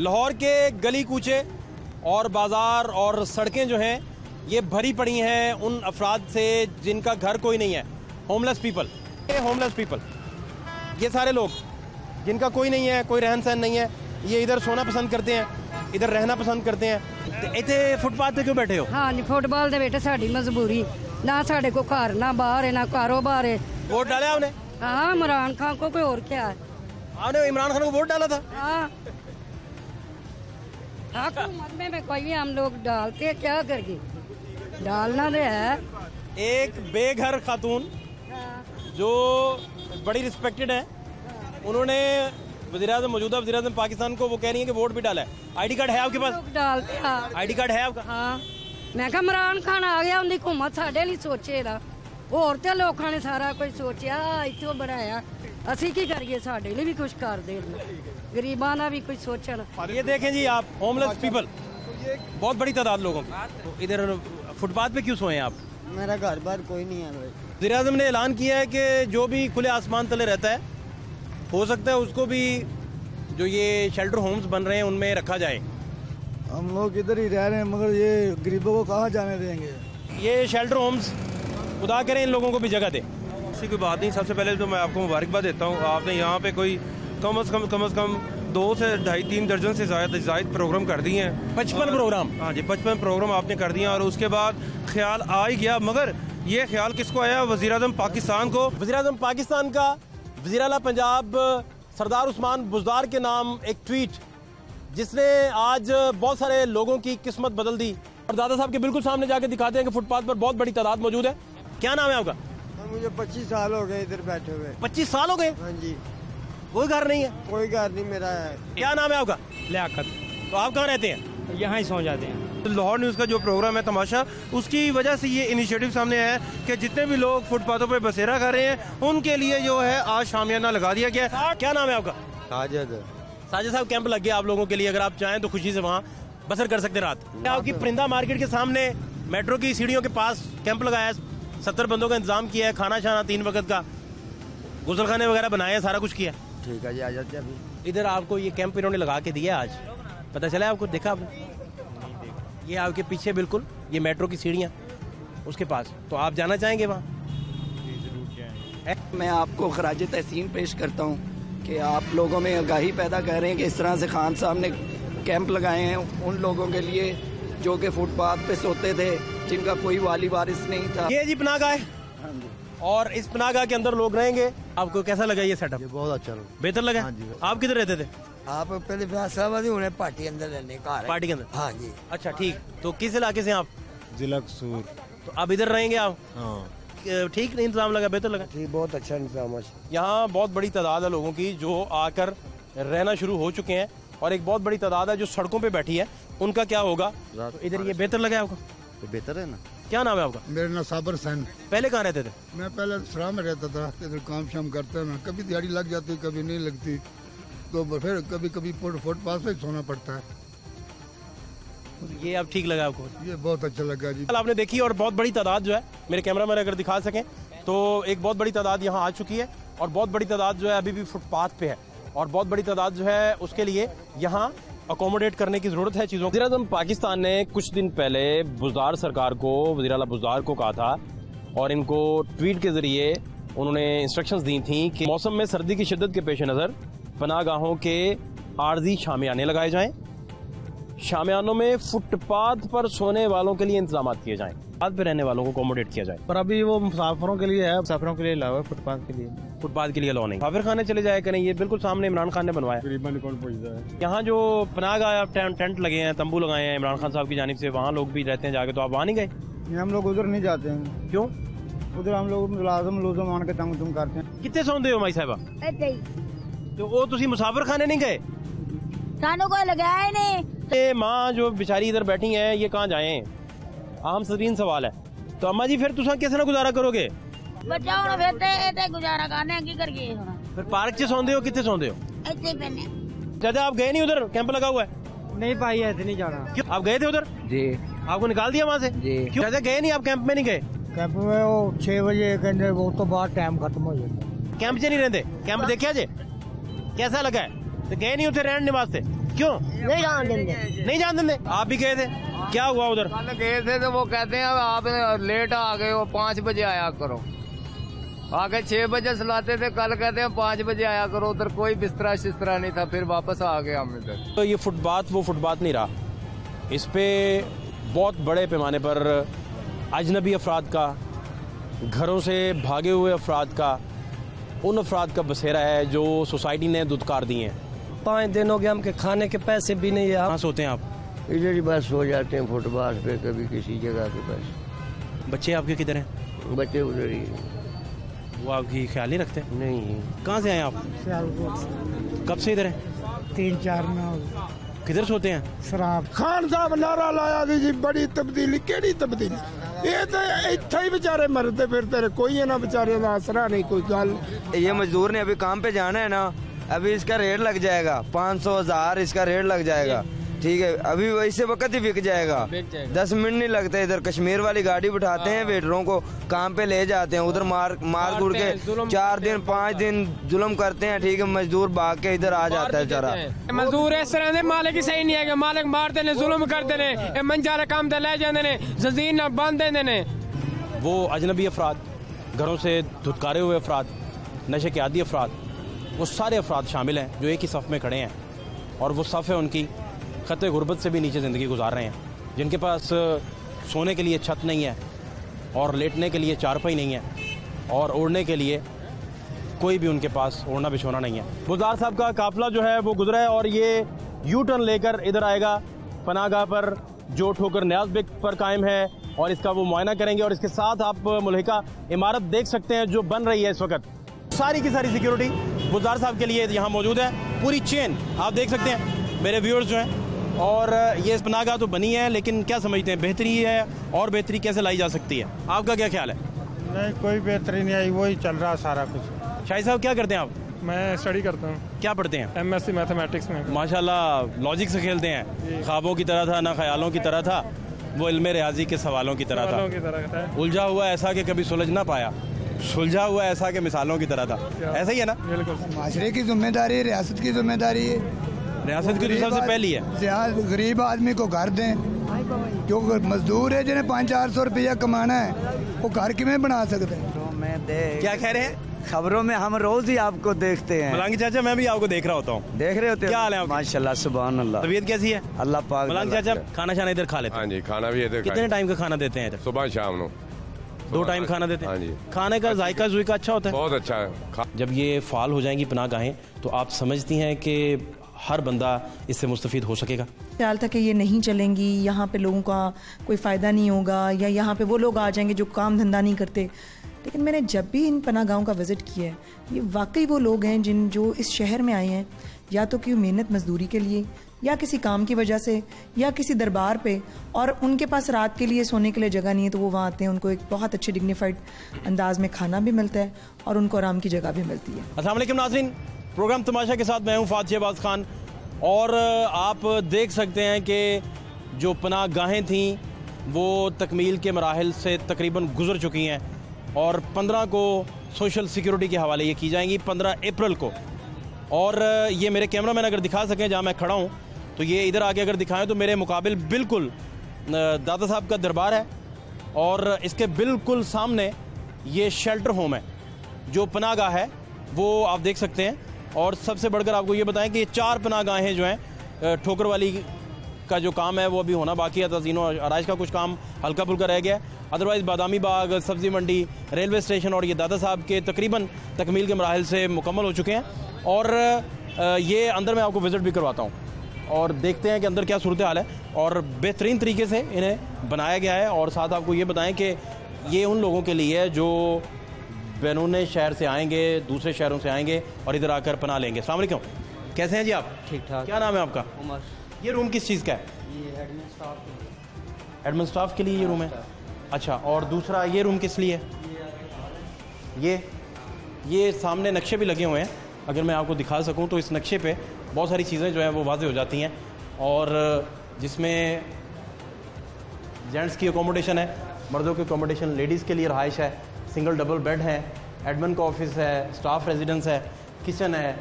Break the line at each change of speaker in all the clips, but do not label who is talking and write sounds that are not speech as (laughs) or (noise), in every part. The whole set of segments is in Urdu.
لاہور کے گلی کوچے اور بازار اور سڑکیں جو ہیں یہ بھری پڑی ہیں ان افراد سے جن کا گھر کوئی نہیں ہے۔ Homeless people homeless people یہ سارے لوگ جن کا کوئی نہیں ہے کوئی رہن سہن نہیں ہے یہ ادھر سونا پسند کرتے ہیں ادھر رہنا پسند کرتے ہیں۔ اتنے فٹ پاتھ پہ کیوں بیٹھے ہو؟
ہاں نہیں فٹ بال دے بیٹھے ساری مجبوری۔ نہ سارے کو کار نہ باہر ہے نہ کارو کاروبار ہے۔
ووٹ ڈالے آپ نے؟
ہاں عمران خان کو کوئی اور کیا ہے؟
آپ نے عمران خان کو ووٹ ڈالا تھا؟
ہاں۔ حکومت میں میں کوئی ہم لوگ ڈالتے کیا کر کے؟ ڈالنا تو ہے۔
ایک بے گھر خاتون ہاں۔ جو بڑی رسپیکٹڈ ہیں۔ ہاں۔ انہوں نے وزیر موجودہ وزیر پاکستان کو وہ کہہ رہی ہیں کہ ووٹ بھی ڈالا ہے۔ آئی ڈی کارڈ ہے آپ کے پاس؟
ڈالتے ہیں۔
آئی ڈی کارڈ ہے آپ کا؟
ہاں۔ میں کہا عمران خان آ گیا ان کی حکومت ساڈے سوچے دا۔ اور تے لوکاں سارا کچھ سوچیا ایتھوں بنایا۔ اسی کی کریے ساڈے لیے بھی کچھ کر دے۔ غریبانہ بھی کچھ سوچن
یہ دیکھیں جی آپ ہوملیس پیپل بہت بڑی تعداد لوگوں کی۔ ادھر فٹ پاتھ پہ کیوں سوئے ہیں آپ؟
میرا گھر بار کوئی نہیں ہے وزیر
اعظم نے اعلان کیا ہے کہ جو بھی کھلے آسمان تلے رہتا ہے ہو سکتا ہے اس کو بھی جو یہ شیلٹر ہومز بن رہے ہیں ان میں رکھا جائے۔ ہم لوگ ادھر ہی رہ رہے
ہیں مگر یہ غریبوں کو کہاں جانے دیں گے؟
یہ شیلٹر ہومز خدا کریں ان لوگوں کو بھی جگہ دیں ایسی
کوئی بات نہیں سب سے پہلے تو میں آپ کو مبارکباد دیتا ہوں آپ نے یہاں پہ کوئی کم از کم کم از کم دو سے ڈھائی تین درجن سے زائد زائد پروگرام کر دیے ہیں۔
پچپن پروگرام؟
ہاں جی پچپن پروگرام آپ نے کر دیے ہیں اور اس کے بعد خیال آ ہی گیا مگر یہ خیال کس کو آیا؟ وزیر اعظم پاکستان کو۔
وزیر اعظم پاکستان کا وزیر اعلیٰ پنجاب سردار عثمان بزدار کے نام ایک ٹویٹ جس نے آج بہت سارے لوگوں کی قسمت بدل دی۔ اور دادا صاحب کے بالکل سامنے جا کے دکھاتے ہیں کہ فٹ پاتھ پر بہت بڑی تعداد موجود ہے۔ کیا نام ہے آپ کا؟
مجھے پچیس سال ہو گئے ادھر بیٹھے ہوئے۔
پچیس سال ہو گئے؟
ہاں جی۔
کوئی گھر نہیں ہے؟
کوئی گھر نہیں میرا ہے۔
کیا نام ہے آپ کا؟
لیاقت۔
تو آپ کہاں رہتے ہیں؟
یہاں ہی سو جاتے ہیں۔
لاہور نیوز کا جو پروگرام ہے تماشا اس کی وجہ سے یہ انیشیٹو سامنے آیا ہے کہ جتنے بھی لوگ فٹ پاتھوں پہ بسیرا کر رہے ہیں ان کے لیے جو ہے آج شامیانہ لگا دیا گیا۔
ہے کیا نام ہے آپ کا؟ ساجد۔ ساجد صاحب کیمپ لگ گیا آپ لوگوں کے لیے اگر آپ چاہیں تو خوشی سے وہاں بسر کر سکتے رات۔ آپ کی پرندہ مارکیٹ کے سامنے میٹرو کی سیڑھیوں کے پاس کیمپ لگایا ہے؟ ستر بندوں کا انتظام کیا ہے؟ کھانا شانا تین وقت کا غسل خانے وغیرہ بنائے ہیں سارا کچھ کیا ہے؟
ٹھیک ہے جی آ جاتے ابھی۔
ادھر آپ کو یہ کیمپ انہوں نے لگا کے دیا آج۔ پتہ چلا آپ کو؟ دیکھا آپ نے؟ یہ آپ کے پیچھے بالکل یہ میٹرو کی سیڑھیاں اس کے پاس۔ تو آپ جانا چاہیں گے وہاں؟
میں آپ کو خراج تحسین پیش کرتا ہوں کہ آپ لوگوں میں آگاہی پیدا کر رہے ہیں کہ اس طرح سے خان صاحب نے کیمپ لگائے ہیں ان لوگوں کے لیے جو کہ فٹ پاتھ پہ سوتے تھے جن کا کوئی والی وارث نہیں تھا۔
یہ جی پناہ گاہ جی اور اس پناہ گاہ کے اندر لوگ رہیں گے؟ آپ کو کیسا لگا یہ سیٹ اپ
بہت اچھا لگا۔
بہتر لگا؟ ہاں
جی۔
آپ کدھر رہتے تھے؟
آپ پہلے ہونے پارٹی اندر رہنے کا
پارٹی کے اندر؟
ہاں جی۔
اچھا ٹھیک۔ تو کس علاقے سے آپ؟
ضلع قصور۔
تو اب ادھر رہیں گے آپ؟ ہاں۔ ٹھیک انتظام لگا بہتر لگا؟
جی بہت اچھا انتظام ہے۔
یہاں بہت بڑی تعداد ہے لوگوں کی جو آ کر رہنا شروع ہو چکے ہیں اور ایک بہت بڑی تعداد ہے جو سڑکوں پہ بیٹھی ہے۔ ان کا کیا ہوگا؟ تو ادھر یہ بہتر لگا ہے آپ کو؟ بہتر ہے نا؟ کیا نام ہے آپ کا؟
میرا نام صابر سین
پہلے کہاں رہتے تھے؟
میں پہلے سرا میں رہتا تھا ادھر کام شام کرتا میں۔ کبھی دیہڑی لگ جاتی کبھی نہیں لگتی۔ تو پھر کبھی کبھی فٹ فٹ پاس پہ سونا پڑتا ہے۔
یہ اب ٹھیک لگا آپ کو؟
یہ بہت اچھا لگا جی۔
آپ نے دیکھی اور بہت بڑی تعداد جو ہے میرے کیمرہ مین اگر دکھا سکیں تو ایک بہت بڑی تعداد یہاں آ چکی ہے اور بہت بڑی تعداد جو ہے ابھی بھی فٹ پاتھ پہ ہے۔ اور بہت بڑی تعداد جو ہے اس کے لیے یہاں اکوموڈیٹ کرنے کی ضرورت ہے چیزوں وزیر اعظم پاکستان نے کچھ دن پہلے بزدار سرکار کو، وزیر اعلیٰ بزدار کو کہا تھا اور ان کو ٹویٹ کے ذریعے انہوں نے انسٹرکشنز دی تھیں کہ موسم میں سردی کی شدت کے پیش نظر پناہ گاہوں کے عارضی شامیانے لگائے جائیں۔ شامیانوں میں فٹ پاتھ پر سونے والوں کے لیے انتظامات کیے جائیں پاتھ پہ رہنے والوں کو اکوموڈیٹ کیا جائے۔ پر ابھی وہ مسافروں کے لیے ہے مسافروں کے لیے لاؤ فٹ پاتھ کے لیے۔ فٹ پاتھ کے لیے لو نہیں۔ کافر خانے چلے جائے کریں یہ بالکل سامنے عمران خان نے بنوایا۔
ہے؟
یہاں جو پناہ گاہ ٹین- ٹینٹ لگے ہیں تمبو لگائے ہیں عمران خان صاحب کی جانب سے وہاں لوگ بھی رہتے ہیں جا کے تو آپ وہاں نہیں گئے؟
ہم لوگ ادھر نہیں جاتے ہیں۔
کیوں؟
ادھر ہم لوگ ملازم لوزم مان کے تنگ تم کرتے ہیں۔
کتنے سوندے ہو مائی صاحبہ؟ تو وہ تسی مسافر خانے نہیں گئے؟
سانو کو لگایا نہیں۔
ماں جو بیچاری ادھر بیٹھی ہیں یہ کہاں جائیں؟ اہم سرین سوال ہے۔ تو اما جی پھر تساں کیسے نہ گزارا کرو گے؟
بچہ ہونا پھر تے ایتے گزارا کرنے کی کر گئے ہونا
پھر پارک چے سوندے ہو کتے سوندے ہو؟
ایتے پہنے
جدا آپ گئے نہیں ادھر؟ کیمپ لگا ہوا ہے۔ نہیں
پائی ایسے نہیں جانا۔
آپ گئے تھے ادھر؟ جی۔ آپ کو نکال دیا وہاں سے؟ جی۔ جدا گئے نہیں؟ آپ کیمپ میں نہیں گئے؟
کیمپ میں وہ چھے بجے کہندے وہ تو بعد ٹائم ختم ہو جاتا۔
کیمپ چ نہیں رہندے؟ کیمپ دیکھیا جی کیسا لگا ہے؟ تو گئے نہیں اتنے رہنے واسطے کیوں؟ نہیں
جان دیں
نہیں جان دیں آپ بھی گئے تھے؟ کیا ہوا ادھر؟
گئے تھے تو وہ کہتے ہیں آپ لیٹ آ گئے ہو پانچ بجے آیا کرو۔ آگے چھ بجے سلاتے تھے کل کہتے ہیں پانچ بجے آیا کرو ادھر کوئی بستر شسترا نہیں تھا پھر واپس آ گئے ہم ادھر۔
تو یہ فٹ بات وہ فٹ بات نہیں رہا۔ اس پہ بہت بڑے پیمانے پر اجنبی افراد کا گھروں سے بھاگے ہوئے افراد کا ان افراد کا بسیرا ہے جو سوسائٹی نے دودھکار دی ہیں۔
پانچ دن ہو گیا ہم کے کھانے کے پیسے بھی نہیں ہے۔ کہاں
سوتے ہیں آپ؟
ادھر ہی بس سو جاتے ہیں فٹ پاتھ پہ کبھی کسی جگہ پہ بس۔
بچے آپ کے کدھر ہیں؟
بچے ادھر ہی۔
وہ آپ کی خیال نہیں رکھتے؟
نہیں۔
کہاں سے آئے آپ؟ کب سے ادھر ہیں؟
تین چار میں
کدھر سوتے ہیں؟
سراب خان صاحب نارا لایا دی جی بڑی تبدیلی۔ کیڑی تبدیلی؟ یہ تو اتھے ہی بچارے مرتے پھرتے رہے کوئی ہے نا بچارے دا آسرا نہیں کوئی گل۔
یہ مزدور نے ابھی کام پہ جانا ہے نا۔ ابھی اس کا ریٹ لگ جائے گا پانچ سو ہزار اس کا ریٹ لگ جائے گا۔ ٹھیک ہے ابھی ویسے وقت ہی بک جائے گا۔ دس منٹ نہیں لگتا ادھر کشمیر والی گاڑی بٹھاتے ہیں ہاں۔ ویٹروں کو کام پہ لے جاتے ہیں ادھر مار مار گڑ کے چار دن پانچ دن ظلم کرتے ہیں ٹھیک ہے مزدور بھاگ کے ادھر آ جاتا ہے چارا
مزدور اس طرح مالک ہی صحیح نہیں ہے کہ مالک مارتے دینے ظلم کرتے دینے منجارا کام تے لے جاندے نے زنجیر نہ باندھ دینے نے۔
وہ اجنبی افراد گھروں سے دھتکارے ہوئے افراد نشے کے عادی افراد وہ سارے افراد شامل ہیں جو ایک ہی صف میں کھڑے ہیں اور وہ صف ہے ان کی خط غربت سے بھی نیچے زندگی گزار رہے ہیں۔ جن کے پاس سونے کے لیے چھت نہیں ہے اور لیٹنے کے لیے چارپائی نہیں ہے اور اوڑھنے کے لیے کوئی بھی ان کے پاس اوڑھنا بچھونا نہیں ہے۔ بزار صاحب کا قافلہ جو ہے وہ گزرا ہے اور یہ یو ٹرن لے کر ادھر آئے گا۔ پناہ گاہ پر جو ٹھوکر نیاز بک پر قائم ہے اور اس کا وہ معائنہ کریں گے اور اس کے ساتھ آپ ملحقہ عمارت دیکھ سکتے ہیں جو بن رہی ہے اس وقت۔ ساری کی ساری سیکیورٹی گزار صاحب کے لیے یہاں موجود ہے۔ پوری چین آپ دیکھ سکتے ہیں۔ میرے ویورز جو ہیں اور یہ پناہ گاہ تو بنی ہے لیکن کیا سمجھتے ہیں؟ بہتری ہے اور بہتری کیسے لائی جا سکتی ہے؟ آپ کا کیا خیال ہے؟ نہیں کوئی بہتری نہیں آئی وہی چل رہا سارا کچھ۔ شاہی صاحب کیا کرتے ہیں آپ؟
میں اسٹڈی کرتا
ہوں۔
کیا پڑھتے ہیں؟
ایم ایس سی میتھمیٹکس میں۔
ماشاء اللہ لاجک سے کھیلتے ہیں۔ جی۔ خوابوں کی طرح تھا نہ خیالوں کی طرح تھا وہ علم ریاضی جی کے سوالوں کی طرح تھا۔ الجھا ہوا ایسا کہ کبھی سلجھ نہ پایا۔ سلجھا ہوا ایسا کہ مثالوں کی طرح تھا۔ اچھا۔ ایسا ہی ہے نا؟
بالکل۔
معاشرے کی ذمہ داری ہے ریاست کی ذمہ داری ہے۔
ریاست کی سب سے پہلی ہے۔
غریب آدمی کو گھر دیں۔ جو مزدور ہے جنہیں پانچ چار سو روپیہ کمانا ہے وہ گھر کی میں بنا سکتے؟
ہیں کیا کہہ رہے
ہیں؟
خبروں میں ہم روز ہی آپ کو دیکھتے ہیں۔
ملانگی چاچا میں بھی آپ کو دیکھ رہا ہوتا ہوں۔
دیکھ رہے ہوتے کیا حال ہے ماشاء اللہ سبحان اللہ۔
طبیعت کیسی ہے؟
اللہ پاک ملانگی چاچا
کھانا شانا ادھر کھا لیتے ہیں۔ ہاں
جی کھانا بھی ادھر کتنے
ٹائم کا کھانا دیتے ہیں
صبح شام نو۔
دو ٹائم اچھا کھانا دیتے ہیں۔
ہاں جی۔
کھانے کا اچھا ذائقہ ذوقہ اچھا ہوتا ہے۔
بہت اچھا ہے۔
جب یہ فعال ہو جائیں گی پناہ گاہیں تو آپ سمجھتی ہیں کہ ہر بندہ اس سے مستفید ہو سکے گا؟
خیال تھا کہ یہ نہیں چلیں گی یہاں پہ لوگوں کا کوئی فائدہ نہیں ہوگا یا یہاں پہ وہ لوگ آ جائیں گے جو کام دھندا نہیں کرتے۔ لیکن میں نے جب بھی ان پناہ گاہوں کا وزٹ کیا ہے یہ واقعی وہ لوگ ہیں جن جو اس شہر میں آئے ہیں یا تو کیوں محنت مزدوری کے لیے یا کسی کام کی وجہ سے، یا کسی دربار پہ، اور ان کے پاس رات کے لیے سونے کے لیے جگہ نہیں ہے تو وہ وہاں آتے ہیں، ان کو ایک بہت اچھے ڈگنیفائڈ انداز میں کھانا بھی ملتا ہے اور ان کو آرام کی جگہ بھی ملتی ہے۔
السلام علیکم ناظرین، پروگرام تماشا کے ساتھ میں ہوں فاتح شہباز خان۔ اور آپ دیکھ سکتے ہیں کہ جو پناہ گاہیں تھیں، وہ تکمیل کے مراحل سے تقریباً گزر چکی ہیں۔ اور پندرہ کو سوشل سیکیورٹی کے حوالے یہ کی جائیں گی، پندرہ اپریل کو۔ اور یہ میرے کیمرہ مین اگر دکھا سکیں جہاں میں کھڑا ہوں تو یہ ادھر آگے اگر دکھائیں تو میرے مقابل بالکل دادا صاحب کا دربار ہے اور اس کے بالکل سامنے یہ شیلٹر ہوم ہے، جو پناہ گاہ ہے، وہ آپ دیکھ سکتے ہیں۔ اور سب سے بڑھ کر آپ کو یہ بتائیں کہ یہ چار پناہ گاہیں جو ہیں ٹھوکر والی کا جو کام ہے، وہ ابھی ہونا باقی ہے۔ تزئین و آرائش کا کچھ کام ہلکا پھلکا رہ گیا ہے۔ ادروائز بادامی باغ، سبزی منڈی، ریلوے اسٹیشن اور یہ دادا صاحب کے تقریباً تکمیل کے مراحل سے مکمل ہو چکے ہیں۔ اور یہ اندر میں آپ کو وزٹ بھی کرواتا ہوں۔ اور دیکھتے ہیں کہ اندر کیا صورتحال ہے اور بہترین طریقے سے انہیں بنایا گیا ہے اور ساتھ آپ کو یہ بتائیں کہ یہ ان لوگوں کے لیے ہے جو بیرون شہر سے آئیں گے دوسرے شہروں سے آئیں گے اور ادھر آ کر پناہ لیں گے۔ السلام علیکم۔ کیسے ہیں جی آپ؟
ٹھیک ٹھاک۔ کیا
نام ہے آپ کا؟
عمر۔
یہ روم کس چیز کا ہے؟
یہ ایڈمن سٹاف کے لیے۔
ایڈمن سٹاف کے لیے یہ روم ہے؟ اچھا اور دوسرا یہ روم کس لیے یہ یہ سامنے نقشے بھی لگے ہوئے ہیں۔ اگر میں آپ کو دکھا سکوں تو اس نقشے پہ بہت ساری چیزیں جو ہیں وہ واضح ہو جاتی ہیں اور جس میں جینٹس کی اکوموڈیشن ہے، مردوں کی اکوموڈیشن لیڈیز کے لیے رہائش ہے سنگل ڈبل بیڈ ہے ایڈمن کا آفس ہے اسٹاف ریزیڈنس ہے کچن ہے،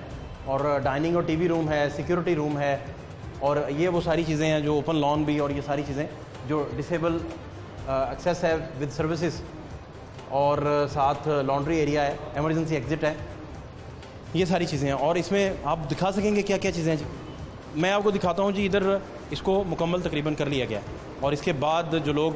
اور ڈائننگ اور ٹی وی روم ہے سیکیورٹی روم ہے، اور یہ وہ ساری چیزیں ہیں جو اوپن لان بھی اور یہ ساری چیزیں جو ڈسیبل ایکسیس uh, ہے وتھ سروسز اور ساتھ لانڈری ایریا ہے ایمرجنسی ایگزٹ ہے۔ یہ ساری چیزیں ہیں۔ اور اس میں آپ دکھا سکیں گے کیا کیا چیزیں ہیں جی؟ میں آپ کو دکھاتا ہوں جی ادھر اس کو مکمل تقریباً کر لیا گیا۔ ہے اور اس کے بعد جو لوگ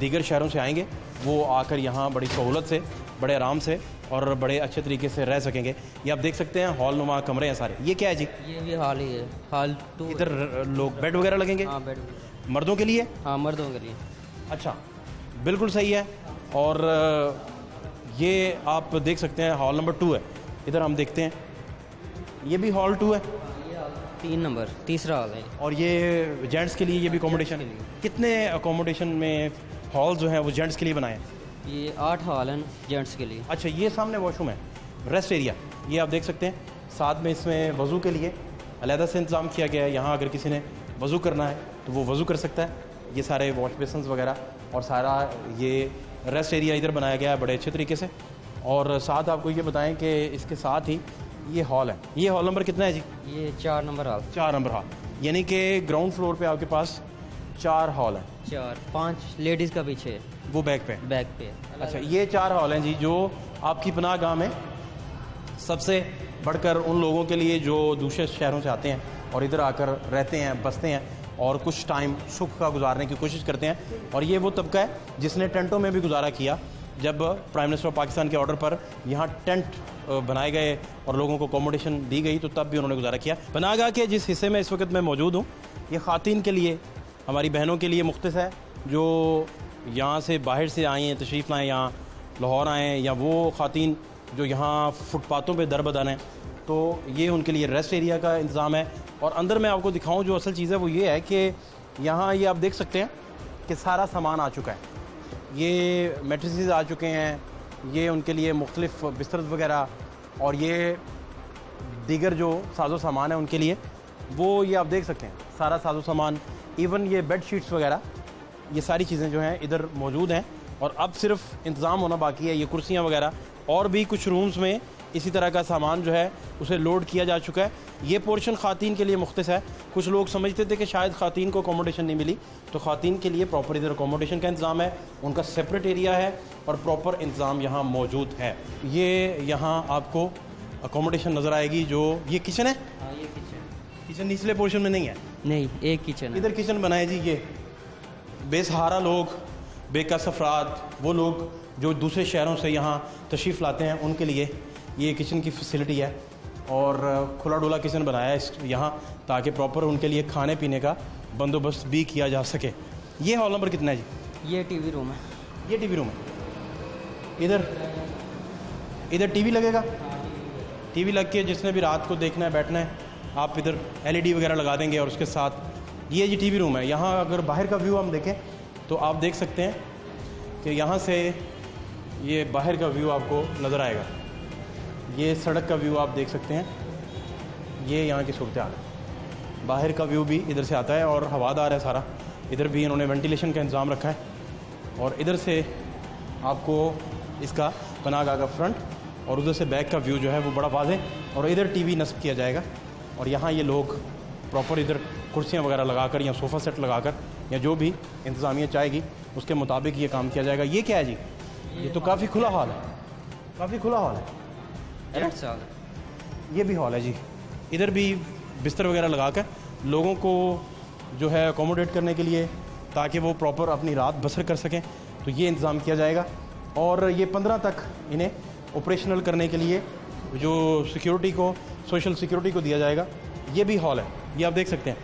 دیگر شہروں سے آئیں گے وہ آ کر یہاں بڑی سہولت سے بڑے آرام سے اور بڑے اچھے طریقے سے رہ سکیں گے۔ یہ آپ دیکھ سکتے ہیں ہال نما کمرے ہیں سارے۔ یہ کیا ہے جی؟
یہ بھی حال ہی ہے۔ حال ٹو ادھر
لوگ بیڈ وغیرہ لگیں گے؟
ہاں بیڈ
مردوں کے لیے؟
ہاں مردوں کے لیے۔
اچھا بالکل صحیح ہے۔ اور یہ آپ دیکھ سکتے ہیں ہال نمبر ٹو ہے۔ ادھر ہم دیکھتے ہیں۔ یہ بھی ہال ٹو ہے۔
تین نمبر تیسرا حال ہے۔
اور یہ جینٹس کے لیے یہ بھی اکوموڈیشن کتنے اکوموڈیشن میں ہال جو ہیں وہ جینٹس کے لیے بنائے ہیں؟
یہ آٹھ ہال ہیں جینٹس کے لیے۔
اچھا یہ سامنے واش روم ہے۔ ریسٹ ایریا یہ آپ دیکھ سکتے ہیں۔ ساتھ میں اس میں وضو کے لیے علیحدہ سے انتظام کیا گیا ہے۔ یہاں اگر کسی نے وضو کرنا ہے تو وہ وضو کر سکتا ہے۔ یہ سارے واش بیسنز وغیرہ اور سارا یہ ریسٹ ایریا ادھر بنایا گیا ہے بڑے اچھے طریقے سے۔ اور ساتھ آپ کو یہ بتائیں کہ اس کے ساتھ ہی یہ ہال ہے۔ یہ ہال نمبر کتنا ہے جی؟
یہ چار نمبر ہال۔
چار نمبر ہال۔ یعنی کہ گراؤنڈ فلور پہ آپ کے پاس چار ہال ہیں۔
چار پانچ لیڈیز کا پیچھے۔ ہے
وہ بیک پہ۔
بیک پہ۔ اچھا
یہ چار ہال ہیں جی جو آپ کی پناہ گاہ میں سب سے بڑھ کر ان لوگوں کے لیے جو دوسرے شہروں سے آتے ہیں اور ادھر آ کر رہتے ہیں بستے ہیں اور کچھ ٹائم سکھ کا گزارنے کی کوشش کرتے ہیں۔ اور یہ وہ طبقہ ہے جس نے ٹینٹوں میں بھی گزارا کیا۔ جب پرائم منسٹر آف پاکستان کے آرڈر پر یہاں ٹینٹ بنائے گئے اور لوگوں کو اکوموڈیشن دی گئی، تو تب بھی انہوں نے گزارا کیا۔ پناہ گاہ کے جس حصے میں اس وقت میں موجود ہوں، یہ خواتین کے لیے، ہماری بہنوں کے لیے مختص ہے، جو یہاں سے باہر سے آئی ہیں تشریف لائیں یہاں لاہور آئیں، یا وہ خواتین جو یہاں فٹ پاتھوں پہ در بدر ہیں، تو یہ ان کے لیے ریسٹ ایریا کا انتظام ہے۔ اور اندر میں آپ کو دکھاؤں جو اصل چیز ہے، وہ یہ ہے کہ یہاں یہ آپ دیکھ سکتے ہیں کہ سارا سامان آ چکا ہے۔ یہ میٹریسز آ چکے ہیں، یہ ان کے لیے مختلف بستر وغیرہ، اور یہ دیگر جو ساز و سامان ہے ان کے لیے، وہ یہ آپ دیکھ سکتے ہیں، سارا ساز و سامان ایون یہ بیڈ شیٹس وغیرہ، یہ ساری چیزیں جو ہیں ادھر موجود ہیں۔ اور اب صرف انتظام ہونا باقی ہے، یہ کرسیاں وغیرہ، اور بھی کچھ رومز میں اسی طرح کا سامان جو ہے اسے لوڈ کیا جا چکا ہے۔ یہ پورشن خواتین کے لیے مختص ہے۔ کچھ لوگ سمجھتے تھے کہ شاید خواتین کو اکوموڈیشن نہیں ملی۔ تو خواتین کے لیے پراپر ادھر اکوموڈیشن کا انتظام ہے۔ ان کا سپریٹ ایریا ہے اور پراپر انتظام یہاں موجود ہے۔ یہ یہاں آپ کو اکوموڈیشن نظر آئے گی جو یہ کچن ہے؟
کچن
کچن نچلے پورشن میں نہیں ہے۔
نہیں ایک کچن ادھر
کچن بنائے جی یہ۔ بے سہارا لوگ بے کس افراد وہ لوگ جو دوسرے شہروں سے یہاں تشریف لاتے ہیں ان کے لیے۔ یہ کچن کی فیسلٹی ہے اور کھلا ڈولا کچن بنایا ہے یہاں تاکہ پراپر ان کے لیے کھانے پینے کا بندوبست بھی کیا جا سکے۔ یہ ہال نمبر کتنا ہے جی؟
یہ ٹی وی روم ہے۔
یہ ٹی وی روم ہے۔ ادھر ادھر ٹی وی لگے گا؟ ٹی وی لگ کے جس نے بھی رات کو دیکھنا ہے بیٹھنا ہے آپ ادھر ایل ای ڈی وغیرہ لگا دیں گے اور اس کے ساتھ یہ جی ٹی وی روم ہے۔ یہاں اگر باہر کا ویو ہم دیکھیں تو آپ دیکھ سکتے ہیں کہ یہاں سے یہ باہر کا ویو آپ کو نظر آئے گا۔ یہ سڑک کا ویو آپ دیکھ سکتے ہیں۔ یہ یہاں کی صورتحال ہے۔ باہر کا ویو بھی ادھر سے آتا ہے اور ہوادار ہے سارا۔ ادھر بھی انہوں نے وینٹیلیشن کا انتظام رکھا ہے۔ اور ادھر سے آپ کو اس کا پناہ گاہ کا فرنٹ اور ادھر سے بیک کا ویو جو ہے وہ بڑا واضح اور ادھر ٹی وی نصب کیا جائے گا۔ اور یہاں یہ لوگ پراپر ادھر کرسیاں وغیرہ لگا کر یا صوفہ سیٹ لگا کر یا جو بھی انتظامیہ چاہے گی، اس کے مطابق یہ کام کیا جائے گا۔ یہ کیا ہے جی؟
یہ تو کافی کھلا
ہال ہے۔ کافی کھلا ہال ہے۔ یہ بھی ہال ہے جی۔ ادھر بھی بستر وغیرہ لگا کر لوگوں کو جو ہے اکوموڈیٹ کرنے کے لیے تاکہ وہ پراپر اپنی رات بسر کر سکیں۔ تو یہ انتظام کیا جائے گا۔ اور یہ پندرہ تک انہیں آپریشنل کرنے کے لیے جو سیکیورٹی کو سوشل سیکیورٹی کو دیا جائے گا۔ یہ بھی ہال ہے۔ یہ آپ دیکھ سکتے ہیں۔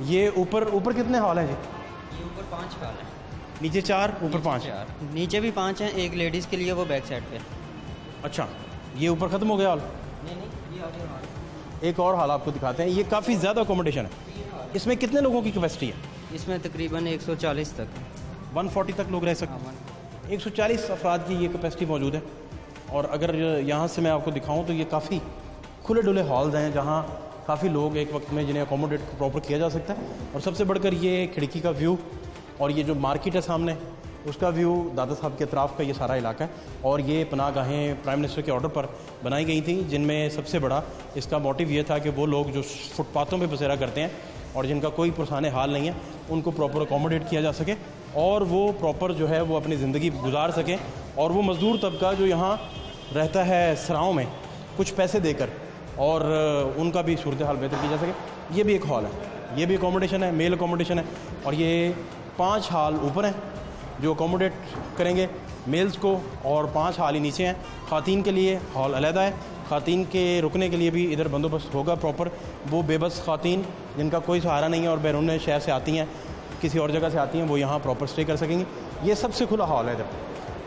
یہ اوپر اوپر کتنے ہال ہیں جی؟
یہ اوپر پانچ ہال ہے
نیچے چار اوپر پانچ۔
نیچے بھی پانچ ہیں۔ ایک لیڈیز کے لیے وہ بیک سائڈ پہ۔
اچھا۔ یہ اوپر ختم ہو گیا ہال ایک اور حال آپ کو دکھاتے ہیں یہ کافی زیادہ اکوموڈیشن ہے۔ اس میں کتنے لوگوں کی کیپیسٹی ہے؟
اس میں تقریباً ایک سو چالیس تک۔
ون فورٹی تک لوگ رہ سکتے
ہیں۔
ایک سو چالیس افراد کی یہ کیپیسٹی موجود ہے۔ اور اگر یہاں سے میں آپ کو دکھاؤں تو یہ کافی کھلے ڈلے ہالز ہیں جہاں کافی لوگ ایک وقت میں جنہیں اکوموڈیٹ پراپر کیا جا سکتا ہے۔ اور سب سے بڑھ کر یہ کھڑکی کا ویو اور یہ جو مارکیٹ ہے سامنے اس کا ویو دادا صاحب کے اطراف کا یہ سارا علاقہ ہے اور یہ پناہ گاہیں پرائم منسٹر کے آرڈر پر بنائی گئی تھیں، جن میں سب سے بڑا اس کا موٹیو یہ تھا کہ وہ لوگ جو فٹ پاتھوں پہ بسیرا کرتے ہیں اور جن کا کوئی پرسان حال نہیں ہے، ان کو پراپر اکوموڈیٹ کیا جا سکے اور وہ پراپر جو ہے وہ اپنی زندگی گزار سکیں اور وہ مزدور طبقہ جو یہاں رہتا ہے سراؤں میں کچھ پیسے دے کر اور ان کا بھی صورتحال بہتر کی جا سکے۔ یہ بھی ایک ہال ہے، یہ بھی اکوموڈیشن ہے میل اکوموڈیشن ہے اور یہ پانچ ہال اوپر ہیں۔ جو اکوموڈیٹ کریں گے۔ میلز کو اور پانچ ہال ہی نیچے ہیں۔ خواتین کے لیے ہال علیحدہ ہے۔ خواتین کے رکنے کے لیے بھی ادھر بندوبست ہوگا پراپر وہ بے بس خواتین جن کا کوئی سہارا نہیں ہے اور بیرون شہر سے آتی ہیں کسی اور جگہ سے آتی ہیں وہ یہاں پراپر اسٹے کر سکیں گی یہ سب سے کھلا ہال ہے ادھر۔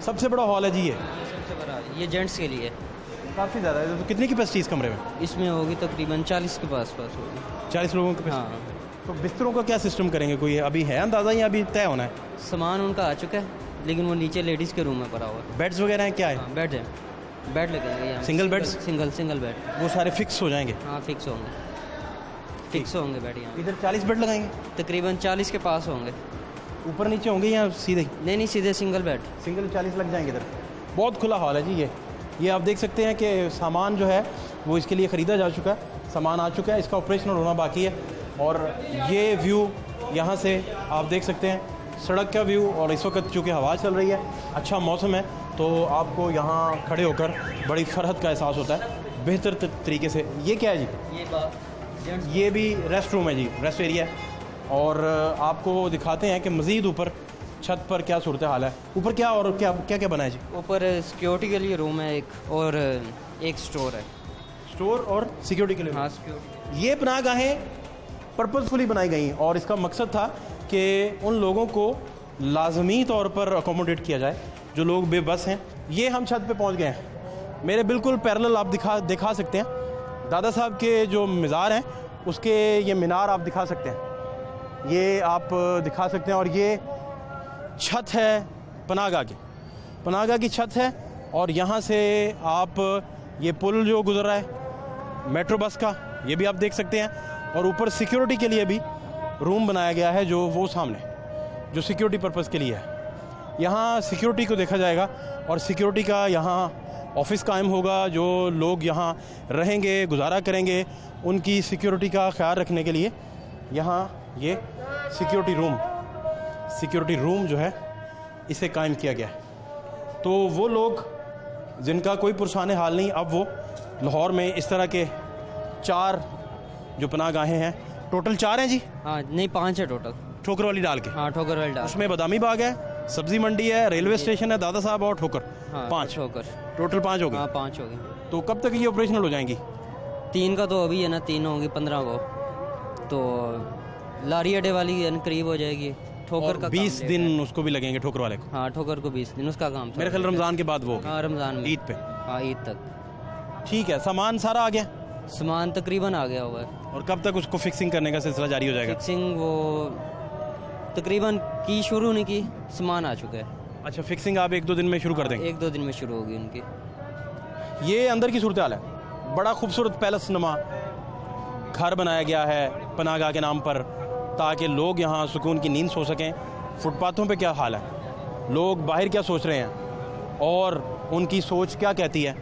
سب سے بڑا ہال ہے جی یہ۔
سب سے بڑا یہ جینٹس کے لیے۔
کافی زیادہ ہے۔ تو کتنی کیپیسٹی اس کمرے میں؟
اس میں ہوگی تقریباً چالیس کے پاس پاس ہوگی۔
چالیس لوگوں کے
ہاں۔
تو بستروں کا کیا سسٹم کریں گے؟ کوئی ابھی ہے اندازہ یا ابھی طے ہونا ہے؟
سامان ان کا آ چکا ہے لیکن وہ نیچے لیڈیز کے روم میں پڑا ہوا ہے۔
بیڈز وغیرہ ہیں؟ کیا ہے؟
بیڈ ہے بیڈ لگیں گے Single beds? Single single bed
وہ سارے فکس ہو جائیں گے؟
ہاں فکس ہوں گے۔ فکس ہوں گے بیڈ یہاں۔
ادھر چالیس بیڈ لگائیں گے؟
تقریباً چالیس کے پاس ہوں گے۔
اوپر نیچے ہوں گے یا سیدھے؟
نہیں نہیں سیدھے سنگل بیڈ
سنگل چالیس لگ جائیں گے ادھر۔ بہت کھلا ہال ہے جی یہ۔ یہ آپ دیکھ سکتے ہیں کہ سامان جو ہے وہ اس کے لیے خریدا جا چکا ہے۔ سامان آ چکا ہے اس کا آپریشنل ہونا باقی ہے۔ اور یہ ویو یہاں سے آپ دیکھ سکتے ہیں۔ سڑک کا ویو اور اس وقت چونکہ ہوا چل رہی ہے اچھا موسم ہے تو آپ کو یہاں کھڑے ہو کر بڑی فرحت کا احساس ہوتا ہے۔ بہتر طریقے سے۔ یہ کیا ہے جی؟
یہ
یہ بھی ریسٹ روم ہے جی ریسٹ ایریا ہے۔ اور آپ کو دکھاتے ہیں کہ مزید اوپر چھت پر کیا صورتحال ہے۔ اوپر کیا اور کیا کیا کیا بنا ہے جی؟
اوپر سیکیورٹی کے لیے روم ہے ایک اور ایک سٹور ہے۔
سٹور اور سیکیورٹی کے لیے ہاں
سیکیورٹی
یہ پناہ گاہیں پرپزفلی بنائی گئی ہیں۔ اور اس کا مقصد تھا کہ ان لوگوں کو لازمی طور پر اکوموڈیٹ کیا جائے، جو لوگ بے بس ہیں۔ یہ ہم چھت پہ پہنچ گئے ہیں۔ میرے بالکل پیرلل آپ دکھا دکھا سکتے ہیں۔ دادا صاحب کے جو مزار ہیں، اس کے یہ مینار آپ دکھا سکتے ہیں۔ یہ آپ دکھا سکتے ہیں اور یہ چھت ہے پناہ گاہ کی۔ پناہ گاہ کی چھت ہے اور یہاں سے آپ یہ پل جو گزر رہا ہے، میٹرو بس کا، یہ بھی آپ دیکھ سکتے ہیں۔ اور اوپر سیکیورٹی کے لیے بھی روم بنایا گیا ہے جو وہ سامنے جو سیکیورٹی پرپز کے لیے ہے۔ یہاں سیکیورٹی کو دیکھا جائے گا اور سیکیورٹی کا یہاں آفس قائم ہوگا، جو لوگ یہاں رہیں گے، گزارا کریں گے ان کی سیکیورٹی کا خیال رکھنے کے لیے۔ یہاں یہ سیکیورٹی روم سیکیورٹی روم جو ہے، اسے قائم کیا گیا ہے۔ تو وہ لوگ جن کا کوئی پرسان حال نہیں، اب وہ لاہور میں اس طرح کے چار جو پناہ گاہیں ہیں ٹوٹل چار ہیں جی؟
ہاں نہیں پانچ ہے ٹوٹل۔
ٹھوکر والی ڈال کے۔
ہاں ٹھوکر والی ڈال۔ اس
میں بادامی باغ ہے سبزی منڈی ہے ریلوے اسٹیشن ہے دادا صاحب اور ٹھوکر۔
ہاں پانچ۔ ٹھوکر۔
ٹوٹل پانچ ہو گئے۔
ہاں پانچ ہو گئے۔
تو کب تک یہ آپریشنل ہو جائیں گی؟
تین کا تو ابھی ہے نا تین ہوں گی پندرہ کو تو لاری اڈے والی ہے نا قریب ہو جائے گی۔ ٹھوکر کا بیس دن
اس کو بھی لگیں گے ٹھوکر والے کو۔
ہاں ٹھوکر کو بیس دن اس کا کام میرے خیال رمضان
کے بعد وہ
ہاں رمضان میں۔ عید
پہ۔
ہاں عید تک۔
ٹھیک ہے سامان سارا آ گیا۔
سامان تقریباً آ گیا ہوا ہے
اور کب تک اس کو فکسنگ کرنے کا سلسلہ جاری ہو جائے گا؟
فکسنگ وہ تقریباً کی شروع نہیں کی سامان آ چکا ہے۔
اچھا فکسنگ آپ ایک دو دن میں شروع کر دیں گے۔
ایک دو دن میں شروع ہوگی ان کی۔
یہ اندر کی صورتحال ہے؟ بڑا خوبصورت پیلس نما گھر بنایا گیا ہے پناہ گاہ کے نام پر تاکہ لوگ یہاں سکون کی نیند سو سکیں۔ فٹ پاتھوں پہ کیا حال ہے؟ لوگ باہر کیا سوچ رہے ہیں؟ اور ان کی سوچ کیا کہتی ہے؟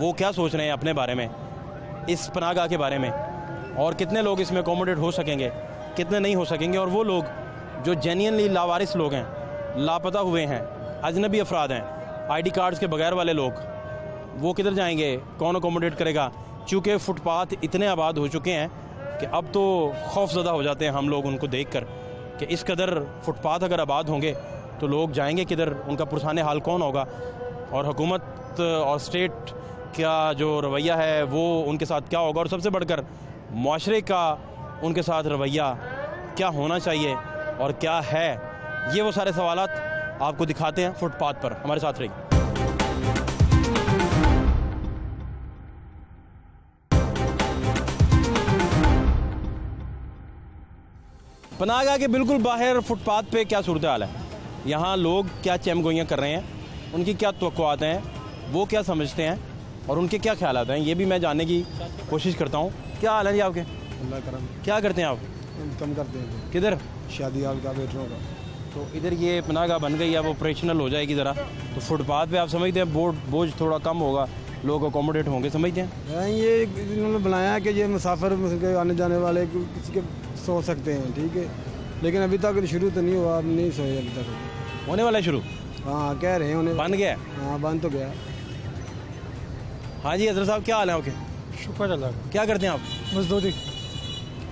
وہ کیا سوچ رہے ہیں اپنے بارے میں؟ اس پناہ گاہ کے بارے میں اور کتنے لوگ اس میں اکوموڈیٹ ہو سکیں گے، کتنے نہیں ہو سکیں گے، اور وہ لوگ جو جینینلی لاوارث لوگ ہیں، لاپتہ ہوئے ہیں، اجنبی افراد ہیں، آئی ڈی کارڈز کے بغیر والے لوگ، وہ کدھر جائیں گے؟ کون اکوموڈیٹ کرے گا؟ چونکہ فٹ پاتھ اتنے آباد ہو چکے ہیں کہ اب تو خوف زدہ ہو جاتے ہیں ہم لوگ ان کو دیکھ کر کہ اس قدر فٹ پاتھ اگر آباد ہوں گے تو لوگ جائیں گے کدھر؟ ان کا پرسان حال کون ہوگا؟ اور حکومت اور اسٹیٹ کا جو رویہ ہے وہ ان کے ساتھ کیا ہوگا؟ اور سب سے بڑھ کر معاشرے کا ان کے ساتھ رویہ کیا ہونا چاہیے اور کیا ہے؟ یہ وہ سارے سوالات آپ کو دکھاتے ہیں فٹ پاتھ پر، ہمارے ساتھ رہی پناہ گاہ کے بالکل باہر فٹ پاتھ پہ کیا صورتحال ہے؟ یہاں لوگ کیا چیم گوئیاں کر رہے ہیں؟ ان کی کیا توقعات ہیں؟ وہ کیا سمجھتے ہیں؟ اور ان کے کیا خیالات ہیں؟ یہ بھی میں جاننے کی کوشش کرتا ہوں۔ کیا حال ہے جی آپ کے؟
اللہ کرم
کیا کرتے ہیں آپ؟
کم کرتے ہیں۔
کدھر؟
شادی حال کا بیٹوں کا
تو ادھر یہ پناہ گاہ بن گئی اب آپریشنل ہو جائے گی ذرا۔ تو فٹ پاتھ پہ آپ سمجھتے ہیں بورڈ بوجھ تھوڑا کم ہوگا لوگ اکوموڈیٹ ہوں گے سمجھتے
ہیں؟ یہ انہوں نے بنایا ہے کہ یہ مسافر آنے جانے والے کسی کے سو سکتے ہیں ٹھیک ہے؟ لیکن ابھی تک شروع تو نہیں ہوا نہیں سوئے ابھی تک۔
ہونے والا ہے شروع؟
ہاں کہہ رہے ہیں انہیں بن
گیا
ہاں بند تو گیا۔
ہاں جی حضرت صاحب کیا حال ہے آپ کے؟
شکر اللہ
کیا کرتے ہیں آپ؟
مزدوری۔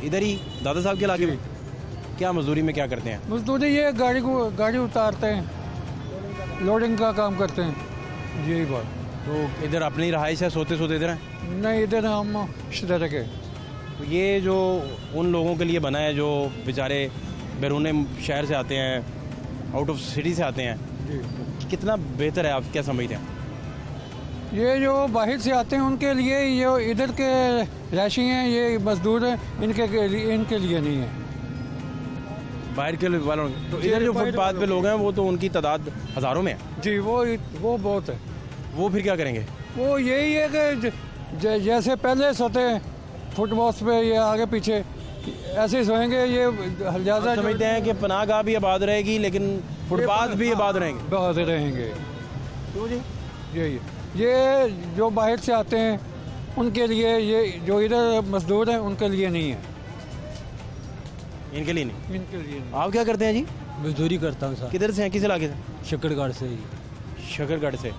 ادھر ہی دادا صاحب کے علاقے میں؟ کیا مزدوری میں کیا کرتے ہیں؟
مزدوری یہ گاڑی کو گاڑی اتارتے ہیں۔ لوڈنگ کا کام کرتے ہیں۔ یہی بات۔
تو ادھر اپنی رہائش ہے سوتے سوتے ادھر ہیں؟
نہیں ادھر ہم شدہ کے۔
تو یہ جو ان لوگوں کے لیے بنا ہے جو بیچارے بیرون شہر سے آتے ہیں آؤٹ آف سٹی سے آتے ہیں کتنا بہتر ہے آپ کیا سمجھتے ہیں؟
یہ جو باہر سے آتے ہیں ان کے لیے یہ ادھر کے رہائشی ہیں یہ مزدور ہیں ان کے ان کے لیے نہیں ہے
باہر کے والوں تو ادھر جو فٹ پاتھ پہ لوگ ہیں وہ تو ان کی تعداد ہزاروں میں ہے
جی وہ وہ بہت ہے۔
وہ پھر کیا کریں گے؟
وہ یہی ہے کہ جیسے پہلے سوتے ہیں فٹ باس پہ یہ آگے پیچھے ایسے ہی سوئیں گے یہ لہٰذا سمجھتے ہیں
کہ پناہ گاہ بھی آباد رہے گی لیکن فٹ پاتھ بھی آباد رہیں گے۔
آباد رہیں گے۔
جی؟
یہی یہ جو باہر سے آتے ہیں ان کے لیے یہ جو ادھر مزدور ہیں ان کے لیے نہیں ہے۔
ان کے لیے نہیں؟
ان کے لیے نہیں۔
آپ کیا کرتے ہیں جی؟
مزدوری کرتا ہوں سر۔
کدھر سے ہیں؟ کس علاقے سے؟
شکر گڑھ سے ہی۔
شکر گڑھ سے۔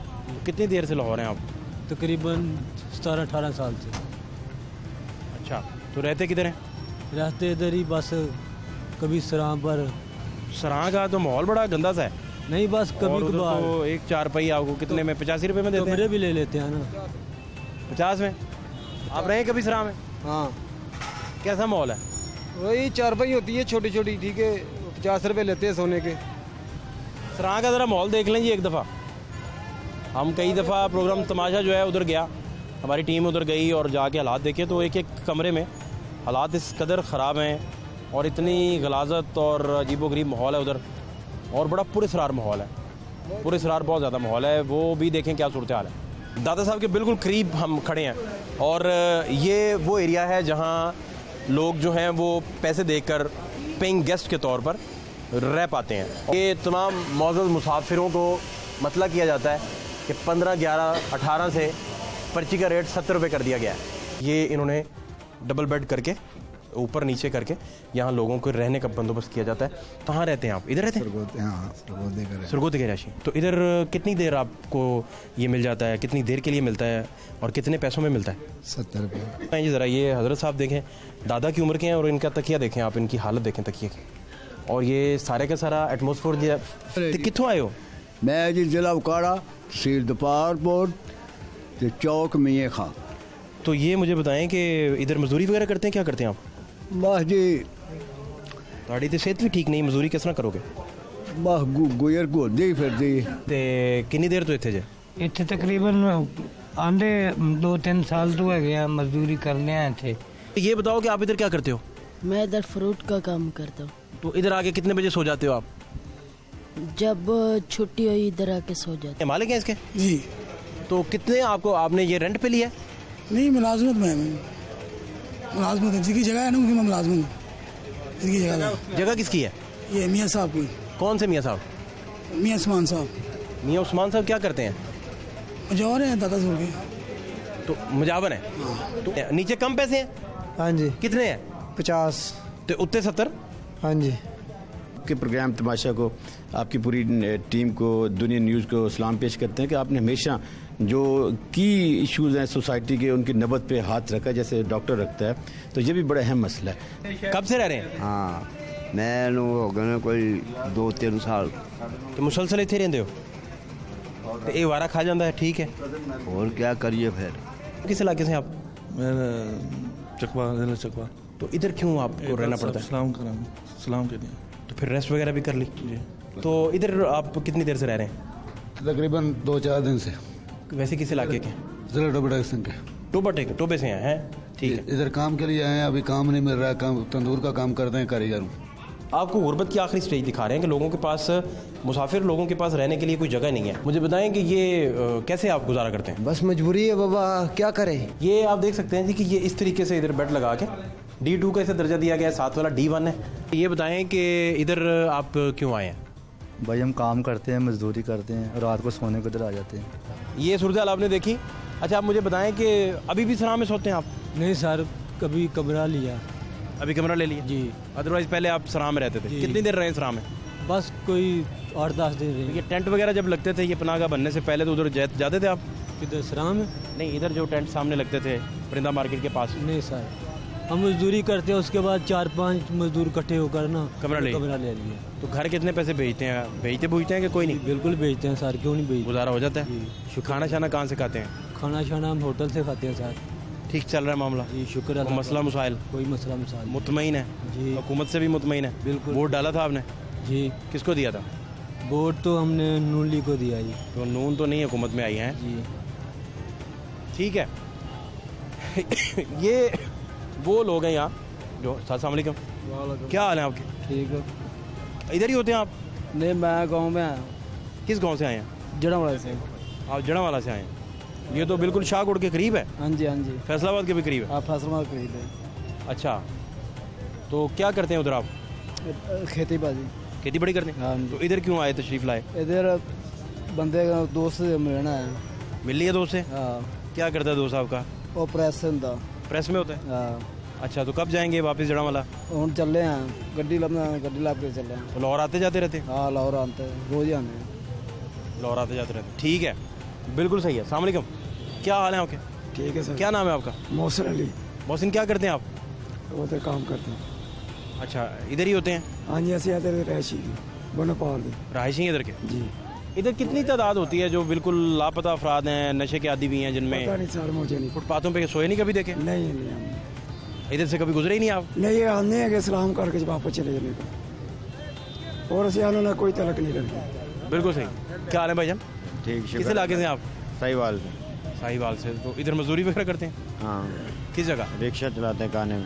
کتنی دیر سے لاہور ہیں آپ؟
تقریباً ستارہ اٹھارہ سال سے۔
اچھا تو رہتے کدھر ہیں؟
رہتے ادھر ہی بس کبھی سراہ پر۔
سراہ کا تو ماحول بڑا گندا سا ہے۔
نہیں بس کبھی کبھار۔ تو
ایک چار پہی آپ کو کتنے میں؟ پچاسی روپے میں دیتے ہیں؟
بھی لے لیتے ہیں نا۔
پچاس میں؟ آپ رہے کبھی سراہ میں؟
ہاں۔
کیسا ماحول ہے؟
وہی چار پہی ہوتی ہے چھوٹی چھوٹی ٹھیک ہے۔ پچاس روپے لیتے ہیں سونے کے۔
سراہ کا ذرا ماحول دیکھ لیں جی ایک دفعہ۔ ہم کئی دفعہ پروگرام تماشا جو ہے ادھر گیا۔ ہماری ٹیم ادھر گئی اور جا کے حالات دیکھے تو ایک ایک کمرے میں حالات اس قدر خراب ہیں اور اتنی غلازت اور عجیب و غریب ماحول ہے ادھر۔ اور بڑا پرسرار ماحول ہے۔ پرسرار بہت زیادہ ماحول ہے۔ وہ بھی دیکھیں کیا صورتحال ہے۔ دادا صاحب کے بالکل قریب ہم کھڑے ہیں۔ اور یہ وہ ایریا ہے جہاں لوگ جو ہیں وہ پیسے دے کر پینگ گیسٹ کے طور پر رہ پاتے ہیں۔ یہ تمام معزز مسافروں کو مطلع کیا جاتا ہے کہ پندرہ، گیارہ، اٹھارہ سے پرچی کا ریٹ ستر روپے کر دیا گیا ہے۔ یہ انہوں نے ڈبل بیڈ کر کے اوپر نیچے کر کے یہاں لوگوں کو رہنے کا بندوبست کیا جاتا ہے۔ کہاں رہتے ہیں آپ؟ ادھر رہتے
ہیں؟
سرگوتے کے رہشی تو ادھر کتنی دیر آپ کو یہ مل جاتا ہے؟ کتنی دیر کے لیے ملتا ہے؟ اور کتنے پیسوں میں ملتا ہے؟
ستر روپے۔
جی ذرا یہ حضرت صاحب دیکھیں۔ دادا کی عمر کے ہیں اور ان کا تکیہ دیکھیں؟ آپ ان کی حالت دیکھیں تکیے کی۔ اور یہ سارے کا سارا ایٹماسفور کتوں آئے ہو؟
میں جی ضلع اکاڑا تحصیل دپار پورٹ چوک میاں خاں
تو یہ مجھے بتائیں کہ ادھر مزدوری وغیرہ کرتے ہیں؟ کیا کرتے ہیں آپ؟ بس جی تھوڑی تو صحت بھی ٹھیک نہیں مزدوری کس طرح کرو گے
بس گزر کو دی پھر دی
تے کنی دیر تو اتنے جے ਇੱਥੇ ਤਕਰੀਬਨ ਆਂਦੇ 2-3 ਸਾਲ ਤੋਂ ਹੈਗੇ ਆ ਮਜ਼ਦੂਰੀ ਕਰਨੇ ਆ ਇੱਥੇ یہ بتاؤ کہ آپ ادھر کیا کرتے ہو
میں ادھر فروٹ کا کام کرتا ہوں
تو ادھر آ کے کتنے بجے سو جاتے ہو آپ
جب چھٹی ہوئی ادھر آ کے سو جاتے
مالک ہیں اس کے
جی
تو کتنے آپ کو آپ نے یہ رینٹ پہ لیا
نہیں ملازمت میں ملازمت ہے۔ جس کی جگہ ہے نا میں ملازمت ہوں۔ جس کی جگہ
جگہ کس کی ہے؟
یہ میاں صاحب کی۔
کون سے میاں صاحب؟
میاں عثمان صاحب۔
میاں عثمان صاحب کیا کرتے ہیں؟
مجاور ہیں دادا سور کے۔
تو مجاور ہیں؟ تو نیچے کم پیسے ہیں؟
ہاں جی۔
کتنے ہیں؟
پچاس۔
تو اتنے ستر؟
ہاں جی۔
کے پروگرام تماشا کو آپ کی پوری ٹیم کو دنیا نیوز کو سلام پیش کرتے ہیں کہ آپ نے ہمیشہ جو کی ایشوز ہیں سوسائٹی کے ان کی نبت پہ ہاتھ رکھا جیسے ڈاکٹر رکھتا ہے تو یہ بھی بڑا اہم مسئلہ ہے۔
کب سے رہ رہے ہیں؟
ہاں میں ہو گئے کوئی دو تین سال۔
تو مسلسل اتنے رہتے ہو؟ تو یہ وارا کھا جاتا ہے ٹھیک ہے۔
اور کیا کریے پھر؟
کس علاقے سے آپ؟
میں چکوا ضلع چکوا۔
تو ادھر کیوں آپ کو رہنا پڑتا ہے؟
سلام کریں سلام کے لیے
تو پھر ریسٹ وغیرہ بھی کر لی۔
جی۔
تو ادھر آپ کتنی دیر سے رہ رہے ہیں؟
تقریباً دو چار دن سے۔
ویسے کس علاقے کے
ضلع ڈوبے سنگھ کے۔
ٹیک ٹوبے سے ہیں ٹھیک
ادھر کام کے لیے آئے ہیں ابھی کام نہیں مل رہا ہے کام تندور کا کام کرتے ہیں کاریگر ہوں۔
آپ کو غربت کی آخری سٹیج دکھا رہے ہیں کہ لوگوں کے پاس مسافر لوگوں کے پاس رہنے کے لیے کوئی جگہ نہیں ہے۔ مجھے بتائیں کہ یہ کیسے آپ گزارا کرتے ہیں؟ بس مجبوری ہے بابا کیا کریں؟ یہ آپ دیکھ سکتے ہیں جی کہ یہ اس طریقے سے ادھر بیڈ لگا کے ڈی ٹو کا اسے درجہ دیا گیا ہے ساتھ والا ڈی ون ہے۔ یہ بتائیں کہ ادھر آپ کیوں آئے ہیں؟
بھائی ہم کام کرتے ہیں مزدوری کرتے ہیں رات کو سونے کو ادھر آ جاتے ہیں۔
یہ صورتحال آپ نے دیکھی؟ اچھا آپ مجھے بتائیں کہ ابھی بھی سراہ میں سوتے ہیں آپ؟
نہیں سر کبھی کمرہ لیا۔
ابھی کمرہ لے لیا؟
جی۔
ادروائز پہلے آپ سراہ میں رہتے تھے۔ جی۔ کتنی دیر رہے ہیں سراہ میں؟
بس کوئی آٹھ دس دن رہے۔ یہ
ٹینٹ وغیرہ جب لگتے تھے یہ پناہ گاہ بننے سے پہلے تو ادھر جاتے تھے آپ؟
ادھر سراہ میں؟
نہیں ادھر جو ٹینٹ سامنے لگتے تھے پرندہ مارکیٹ کے پاس۔
نہیں سر۔ ہم مزدوری کرتے ہیں اس کے بعد چار پانچ مزدور کٹھے ہو کر نا کمرہ لے۔ کمرہ لے لیا
تو گھر کتنے پیسے بھیجتے ہیں؟ بھیجتے بھوجتے ہیں کہ کوئی نہیں؟
بالکل بھیجتے ہیں سر کیوں نہیں بھیجتے؟
گزارا ہو جاتا ہے؟
جی۔ کھانا شانا
کہاں سے کھاتے ہیں؟
کھانا شانا ہم ہوٹل سے کھاتے ہیں سر۔
ٹھیک چل رہا ہے معاملہ؟
جی شکر ہے مسئلہ
مسائل؟
کوئی مسئلہ مسائل۔
مطمئن ہے؟
جی۔
حکومت سے بھی مطمئن ہے؟
بالکل۔ ووٹ
ڈالا تھا آپ نے؟
جی۔
کس کو دیا تھا؟
ووٹ تو ہم نے نون لیگ کو دیا جی۔
تو نون تو نہیں حکومت میں آئی ہیں؟
جی۔
ٹھیک ہے۔ یہ وہ لوگ ہیں یہاں جو السلام علیکم۔
کیا
حال ہیں آپ کے؟
ٹھیک ہے
ادھر ہی ہوتے ہیں آپ؟
نہیں میں گاؤں میں آیا ہوں۔
کس گاؤں سے آئے ہیں؟
جڑا والا سے۔
آپ جڑا والا سے آئے ہیں۔ یہ تو بالکل شاہ کوٹ کے قریب ہے۔
ہاں جی ہاں جی۔
فیصلہ آباد کے بھی قریب
ہے۔ آپ فیصلہ آباد قریب ہے۔
اچھا۔ تو کیا کرتے ہیں ادھر آپ؟
کھیتی باڑی۔
کھیتی باڑی کرتے
ہیں؟ ہاں جی۔ تو
ادھر کیوں آئے تشریف لائے؟
ادھر بندے کا دوست سے ملنا ہے۔
مل لیے دوست سے؟
ہاں۔
کیا کرتا ہے دوست آپ کا؟
وہ پریس سے ہوتا
پریس میں ہوتا ہے؟
ہاں۔
اچھا تو کب جائیں گے واپس جڑا والا؟
ہوں چلے ہیں گڈی لبنا گڈی لب کے چلے ہیں۔
لاہور آتے جاتے رہتے؟ ہیں
ہاں لاہور آتے ہیں روز ہی آتے ہیں۔
لاہور آتے جاتے رہتے۔ ہیں ٹھیک ہے بالکل صحیح ہے۔ السلام علیکم۔ کیا حال ہے آپ کے؟
ٹھیک ہے سر۔ کیا
نام ہے آپ کا؟
محسن علی۔
محسن کیا کرتے ہیں آپ؟
وہ ادھر کام کرتے ہیں۔
اچھا ادھر ہی ہوتے ہیں؟
ہاں جی ایسے ادھر رہائشی بنوپال
رہائشی ہیں ادھر کے؟
جی۔
ادھر کتنی تعداد ہوتی ہے جو بالکل لاپتہ افراد ہیں نشے کے عادی بھی ہیں جن میں پتہ
نہیں سر مجھے نہیں
فٹ پاتھوں پہ سوئے نہیں کبھی دیکھے؟
نہیں نہیں
ادھر سے کبھی گزرے ہی نہیں آپ؟
نہیں آنے ہیں کہ اسلام کر کے واپس چلے جانے کا اور اسے آنے کوئی تعلق نہیں رکھنا
بالکل صحیح۔ کیا حال ہے بھائی جان؟
ٹھیک کس علاقے سے
آپ؟
ساہیوال سے۔
ساہیوال سے۔ تو ادھر مزدوری وغیرہ کرتے ہیں؟
ہاں۔
کس جگہ؟
رکشہ چلاتے ہیں کانے میں۔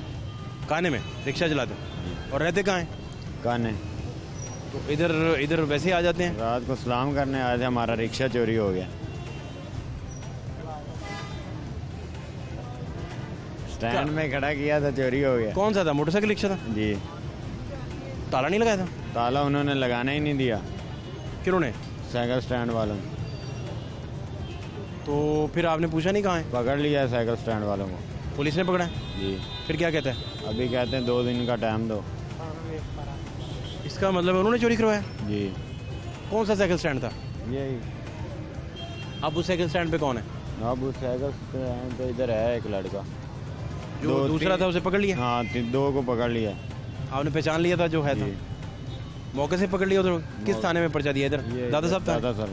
کانے میں۔ رکشہ چلاتے ہیں۔
جی۔
اور رہتے کہاں ہیں؟
کانے۔
تو ادھر ادھر ویسے آ جاتے ہیں؟
رات کو سلام کرنے آئے تھے ہمارا رکشہ چوری ہو گیا۔ اسٹینڈ میں کھڑا کیا تھا چوری ہو گیا۔
کون سا تھا؟ موٹر سائیکل رکشا تھا؟
جی۔
تالا نہیں لگایا تھا؟
تالا انہوں نے لگانا ہی نہیں دیا۔
کیوں نے
سائیکل اسٹینڈ والوں۔
تو پھر آپ نے پوچھا نہیں کہاں ہے؟
پکڑ لیا ہے سائیکل اسٹینڈ والوں کو۔
پولیس نے پکڑا ہے؟
جی۔
پھر کیا کہتے ہیں؟
ابھی کہتے ہیں دو دن کا ٹائم دو۔
اس کا مطلب انہوں نے چوری کروایا؟
جی۔
کون سا سائیکل اسٹینڈ تھا؟
یہی۔
اب اس سائیکل اسٹینڈ پہ کون ہے؟
اب اس سائیکل اسٹینڈ پہ ادھر ہے ایک لڑکا۔
جو دوسرا تھا اسے پکڑ لیا؟
ہاں دو کو پکڑ لیا۔
آپ نے پہچان لیا تھا جو ہے تھا؟
جی۔
موقع سے پکڑ لیا ادھر کس تھانے میں پرچا دیا ادھر؟ دادا صاحب دادا
صاحب۔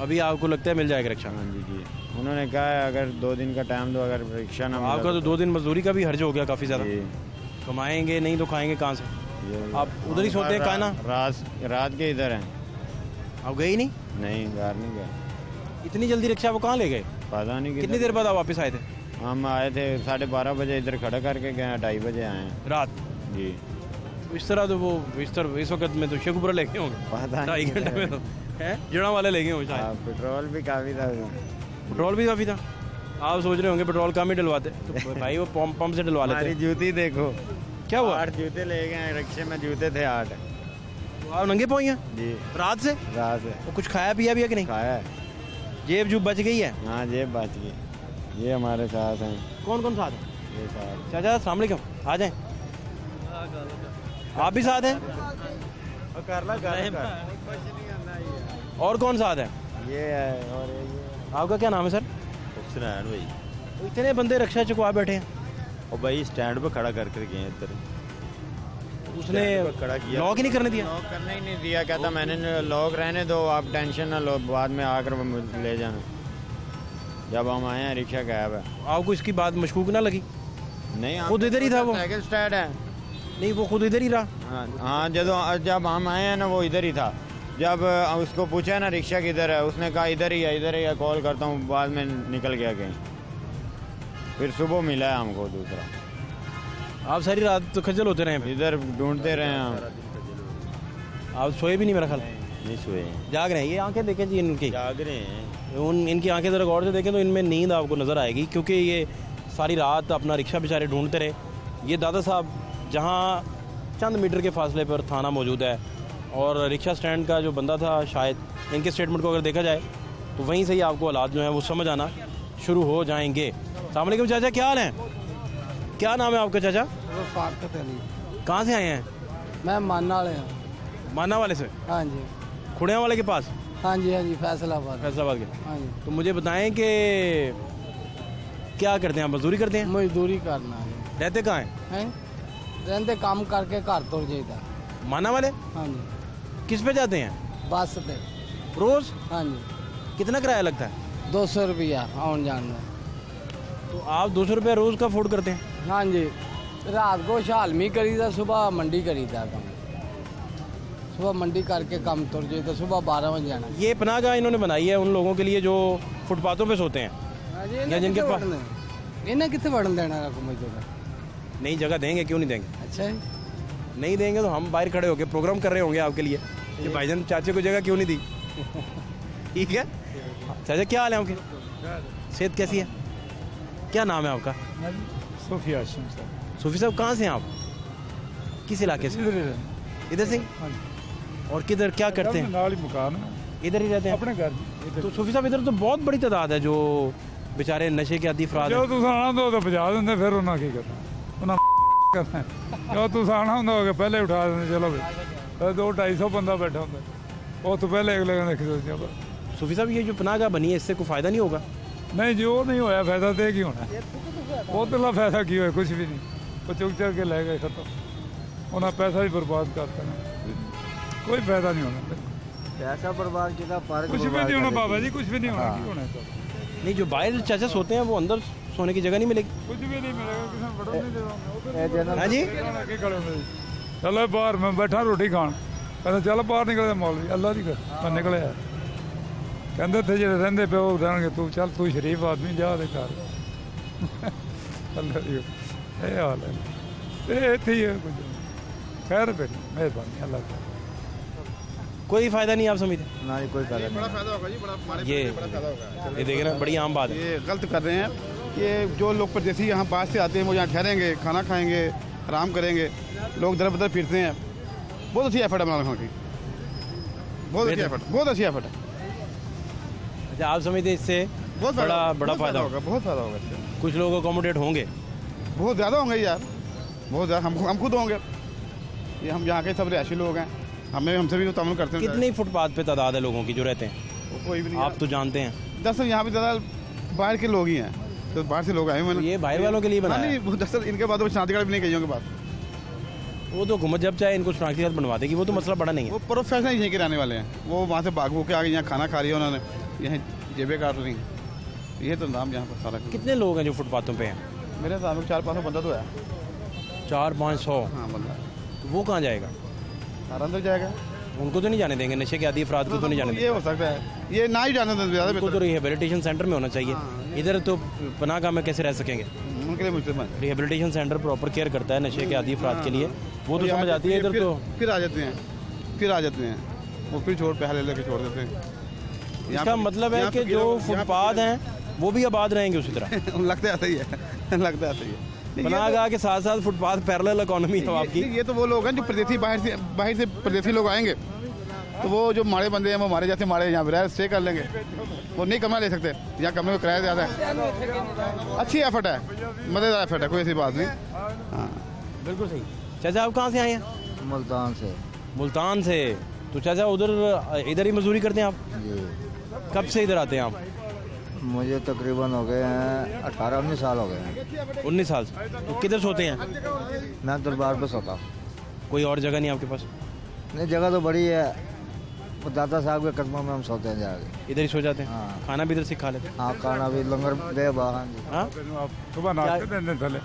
ابھی آپ کو لگتا ہے مل جائے گا رکشا
ہاں جی جی۔ انہوں نے کہا ہے اگر دو دن کا ٹائم دو اگر رکشا نہ آپ کا تو دو
دن مزدوری کا بھی حرج ہو گیا کافی زیادہ۔
جی۔
کمائیں گے نہیں تو کھائیں گے کہاں سے؟
آپ ادھر ہی سوتے ہیں کہاں رات رات کے ادھر ہیں۔
آپ گئے ہی نہیں؟
نہیں گھر نہیں گئے۔
اتنی جلدی رکشا وہ کہاں لے گئے؟
پتہ نہیں کتنی دیر بعد
آپ واپس آئے تھے؟
ہم آئے تھے ساڑھے بارہ بجے ادھر کھڑا کر کے گئے ڈھائی بجے آئے۔ ہیں
رات؟
جی۔
اس طرح تو وہ اس طرح اس وقت میں تو شیخوپورہ لے گئے ہوں
ڈھائی گھنٹے میں تو۔
جڑا والے لے گئے ہوں شاید۔
ہاں، پٹرول بھی کافی تھا۔
پٹرول بھی کافی تھا۔ آپ سوچ رہے ہوں گے پٹرول کام ہی ڈلواتے۔ بھائی وہ پمپ پمپ سے ڈلوا لیتے۔ ہماری
جوتی دیکھو۔
کیا ہوا؟
آٹھ جوتے لے گئے ہیں رکشے میں جوتے تھے آٹھ۔
آپ ننگے پہنچے ہیں؟
جی۔
رات سے؟
رات سے۔
کچھ کھایا پیا بھی ہے کہ نہیں؟
کھایا۔ ہے
جیب جو بچ گئی ہے؟
ہاں جیب بچ گئی۔ یہ ہمارے ساتھ ہیں۔
کون کون ساتھ ہیں؟
یہ ساتھ۔
السلام علیکم آ جائیں آپ بھی ساتھ ہیں؟ اور کون ساتھ ہیں؟
ہے
آپ کا کیا نام ہے سر؟
حسن بھائی۔
اتنے بندے رکشہ چکوا بیٹھے ہیں۔
اور بھائی سٹینڈ پہ کھڑا کر کر گئے ہیں ادھر۔
اس نے
لاک ہی نہیں کرنے دیا؟ لاک کرنے ہی نہیں دیا کہتا میں نے لاک رہنے دو آپ ٹینشن نہ لو بعد میں آ کر لے جانا۔ جب ہم آئے ہیں رکشہ غائب ہے۔
آپ کو اس کی بات مشکوک نہ لگی۔
نہیں خود ادھر ہی تھا وہ۔ سائیکل سٹینڈ ہے۔
نہیں وہ خود ادھر ہی رہا۔
ہاں،, ہاں جب جب ہم آئے ہیں نا وہ ادھر ہی تھا۔ جب اس کو پوچھا نا رکشہ کدھر ہے؟ اس نے کہا ادھر ہی ہے ادھر ہی ہے کال کرتا ہوں بعد میں نکل گیا کہیں۔ پھر صبح ملا ہے ہم کو دوسرا۔
آپ ساری رات تو خجل ہوتے رہے
ادھر ڈھونڈتے رہے ہیں
آپ سوئے بھی نہیں میرا خیال۔
نہیں سوئے۔
جاگ رہے ہیں یہ آنکھیں دیکھیں جی ان کی۔
جاگ رہے ہیں۔
ان ان کی آنکھیں ذرا غور سے دیکھیں تو ان میں نیند آپ کو نظر آئے گی کیونکہ یہ ساری رات اپنا رکشہ بیچارے ڈھونڈتے رہے۔ یہ دادا صاحب جہاں چند میٹر کے فاصلے پر تھانہ موجود ہے اور رکشہ سٹینڈ کا جو بندہ تھا شاید ان کے سٹیٹمنٹ کو اگر دیکھا جائے تو وہیں سے ہی آپ کو حالات جو ہیں وہ سمجھ آنا شروع ہو جائیں گے۔ السلام علیکم چاچا کیا حال ہیں؟ کیا نام ہے آپ کا چاچا؟
علی۔
کہاں سے آئے ہیں؟
میں مانا والے ہوں
مانا والے سے؟
ہاں جی۔
کھڑیاں والے کے پاس؟
ہاں جی ہاں جی فیصل آباد۔ فیصل
آباد کے۔
ہاں جی۔
تو مجھے بتائیں کہ کیا کرتے ہیں؟ آپ مزدوری کرتے ہیں؟
مزدوری کرنا ہے۔
رہتے کہاں ہیں؟
ہیں؟ رہتے کام کر کے گھر تر جائیدا
مانا والے؟
ہاں جی۔
کس پہ جاتے ہیں؟
بس پہ۔
روز؟
ہاں جی۔
کتنا کرایہ لگتا ہے؟
دو سو روپیہ آن جان میں۔
تو آپ دو سو روپیہ روز کا فوڈ کرتے ہیں؟
ہاں جی۔ رات کو شالمی کری دا صبح منڈی کری دا کام صبح منڈی کر کے کام تر جائیدا صبح بارہ بجے جانا
یہ پناہ گاہ انہوں نے بنائی ہے ان لوگوں کے لیے جو فٹ پاتھوں پہ سوتے ہیں۔
یا جن کے پاس انہیں کتنے وڑن دینا رکھو مزدور
نئی جگہ دیں گے کیوں نہیں دیں گے؟
اچھا۔ جی
نہیں دیں گے تو ہم باہر کھڑے ہو کے پروگرام کر رہے ہوں گے آپ کے لیے۔ کہ بھائی جان چاچے کو جگہ کیوں نہیں دی؟ ٹھیک ہے۔ چاچا کیا حال ہے آپ کے؟ صحت کیسی ہے؟ کیا نام ہے آپ کا؟
صوفیہ ہاشم صاحب۔
صوفی صاحب کہاں سے ہیں آپ؟ کس علاقے سے؟ ادھر سے؟ اور کدھر کیا کرتے ہیں؟
نال مکان ہے۔
ادھر ہی رہتے ہیں؟
اپنے گھر جی،
تو صوفی صاحب ادھر تو بہت بڑی تعداد ہے جو بیچارے نشے کے عادی افراد جو
تساں آنا دو تو بجا دیں پھر انہاں کی کرنا؟ انہاں (laughs) کرنا ہے۔ جو تساں آنا ہوندا ہوگا پہلے اٹھا دیں چلو بھائی۔ دو ٹائی سو بندہ بیٹھا ہوں ہے۔ وہ تو پہلے اگلے گنے کھسے ہیں
صوفی صاحب یہ جو پناہ گاہ بنی ہے اس سے کوئی فائدہ نہیں ہوگا؟
نہیں جی، جو نہیں ہویا۔ فائدہ دے کی ہونا ہے؟ وہ تو فائدہ کی ہوئے کچھ بھی نہیں۔ وہ چک چک کے لے گئے ختم۔ انہاں پیسہ بھی برباد کرتے ہیں کوئی فائدہ نہیں ہونا
پیسہ برباد کیا پارک کچھ بھی نہیں ہونا بابا جی
کچھ بھی نہیں ہونا
کی
ہونا
نہیں جو باہر چاچا سوتے ہیں وہ اندر سونے کی جگہ نہیں ملے گی
کچھ بھی نہیں ملے
گا ہاں
جی
چلو باہر میں بیٹھا روٹی کھان کہتے چل باہر نکلے مولوی اللہ جی کر نکلے کہندے تھے جڑے رہندے پہ وہ رہن گے تو چل تو شریف آدمی جا دے گھر اللہ جی یہ حال ہے یہ تھی ہے کچھ خیر پہ مہربانی اللہ تعالیٰ
کوئی فائدہ نہیں آپ سمجھتے
نہ کوئی فائدہ بڑا فائدہ
ہوگا جی بڑا ہمارے یہ بڑا فائدہ ہوگا۔ یہ دیکھ
رہے ہیں بڑی عام بات ہے۔
یہ غلط کر رہے ہیں یہ جو لوگ پردیسی یہاں باہر سے آتے ہیں وہ یہاں ٹھہریں گے کھانا کھائیں گے آرام کریں گے لوگ در بدر پھرتے ہیں۔ بہت اچھی ایفرٹ ہے عمران خان کی۔ بہت اچھی ایفرٹ بہت اچھی ایفرٹ ہے۔
اچھا آپ سمجھتے ہیں اس سے
بہت بڑا بڑا فائدہ ہوگا بہت فائدہ ہوگا اس سے۔
کچھ لوگ اکوموڈیٹ ہوں گے۔
بہت زیادہ ہوں گے یار بہت زیادہ۔ ہم ہم خود ہوں گے۔ یہ ہم یہاں کے سب رہائشی لوگ ہیں۔ ہمیں ہم سے بھی تو تعامل کرتے ہیں کتنی
فٹ پاتھ پہ تعداد ہے لوگوں کی جو رہتے ہیں؟
کوئی بھی نہیں آپ
تو جانتے ہیں۔
دراصل یہاں پہ زیادہ باہر کے لوگ ہی ہیں۔ تو باہر سے لوگ آئے ہوئے ہیں۔
یہ باہر والوں کے لیے ہاں بنایا ہے۔
نہیں دراصل ان کے بعد وہ شانتی گڑھ بھی نہیں گئی ہوں کے بعد۔
وہ تو حکومت جب چاہے ان کو شناختی کارڈ بنوا دے گی وہ تو مسئلہ بڑا نہیں ہے۔
وہ پروفیشنل یہیں کے رہنے والے ہیں۔ وہ وہاں سے باغ بھو کے آ کے یہاں کھانا کھا رہی ہے انہوں نے یہیں جیبیں کاٹ رہی ہیں۔ یہ تو نام یہاں پر سارا۔
کتنے لوگ ہیں جو فٹ پاتھوں پہ ہیں؟
میرے سامنے چار پانچ سو بندہ تو ہے۔
چار پانچ سو؟
ہاں بندہ۔
وہ کہاں جائے گا؟
سارا اندر جائے گا۔
ان کو تو نہیں جانے دیں گے نشے کے عادی افراد کو تو نہیں جانے دیں یہ
ہو سکتا ہے۔ یہ نہ ہی جانے دیں زیادہ ان کو تو
ریہیبلیٹیشن سینٹر میں ہونا چاہیے۔ ادھر تو پناہ گاہ میں کیسے رہ سکیں گے؟
ان کے لیے
ریہیبلیٹیشن سینٹر پراپر کیئر کرتا ہے نشے کے عادی افراد کے لیے۔ وہ تو سمجھ آتی ہے ادھر تو۔
پھر آ جاتے ہیں۔ پھر آ جاتے ہیں۔ وہ پھر چھوڑ لے لے کے چھوڑ دیتے ہیں۔ اس کا
مطلب ہے کہ جو فٹ پاتھ ہیں وہ بھی آباد رہیں گے اسی طرح۔
(laughs) لگتا ہے ایسا ہی ہے۔ (laughs) لگتا ہے ایسا ہی ہے۔ گاہ
کے ساتھ ساتھ فٹ پاتھ پیرل اکانومی ہے آپ کی۔
یہ تو وہ لوگ ہیں جو پردیسی باہر سے باہر سے پردیسی لوگ آئیں گے۔ تو وہ جو ماڑے بندے ہیں وہ مارے جیسے ماڑے یہاں پہ اسٹے کر لیں گے۔ وہ نہیں کمرہ لے سکتے یہاں کمرے میں کرایہ زیادہ ہے۔ اچھی ایفرٹ ہے مزیدار ایفرٹ ہے کوئی ایسی بات نہیں۔ ہاں۔
بالکل صحیح۔ چاچا آپ کہاں سے آئے ہیں؟
ملتان سے۔
ملتان سے۔ تو چاچا ادھر ادھر ہی مزدوری کرتے ہیں آپ؟
جی۔
کب سے ادھر آتے ہیں آپ؟
مجھے تقریباً ہو گئے ہیں اٹھارہ انیس سال ہو گئے ہیں۔
انیس سال۔ کدھر سوتے ہیں؟
میں دربار پہ سوتا ہوں۔
کوئی اور جگہ نہیں آپ کے پاس؟
نہیں جگہ تو بڑی ہے۔ دادا صاحب کے قدموں میں ہم سوتے ہیں جا کے۔
ادھر ہی سو جاتے ہیں؟
ہاں۔
کھانا بھی ادھر سے کھا لیتے ہیں؟
ہاں کھانا بھی لنگر دے باہر۔ ہاں جی۔
ہاں؟ صبح ناشتے دیں تھلے؟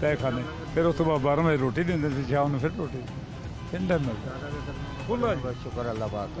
تے کھانے۔ پھر اس صبح بارہ بجے روٹی دیں دیں شام میں پھر روٹی۔ تین ٹائم
ملتا۔ شکر اللہ پاک۔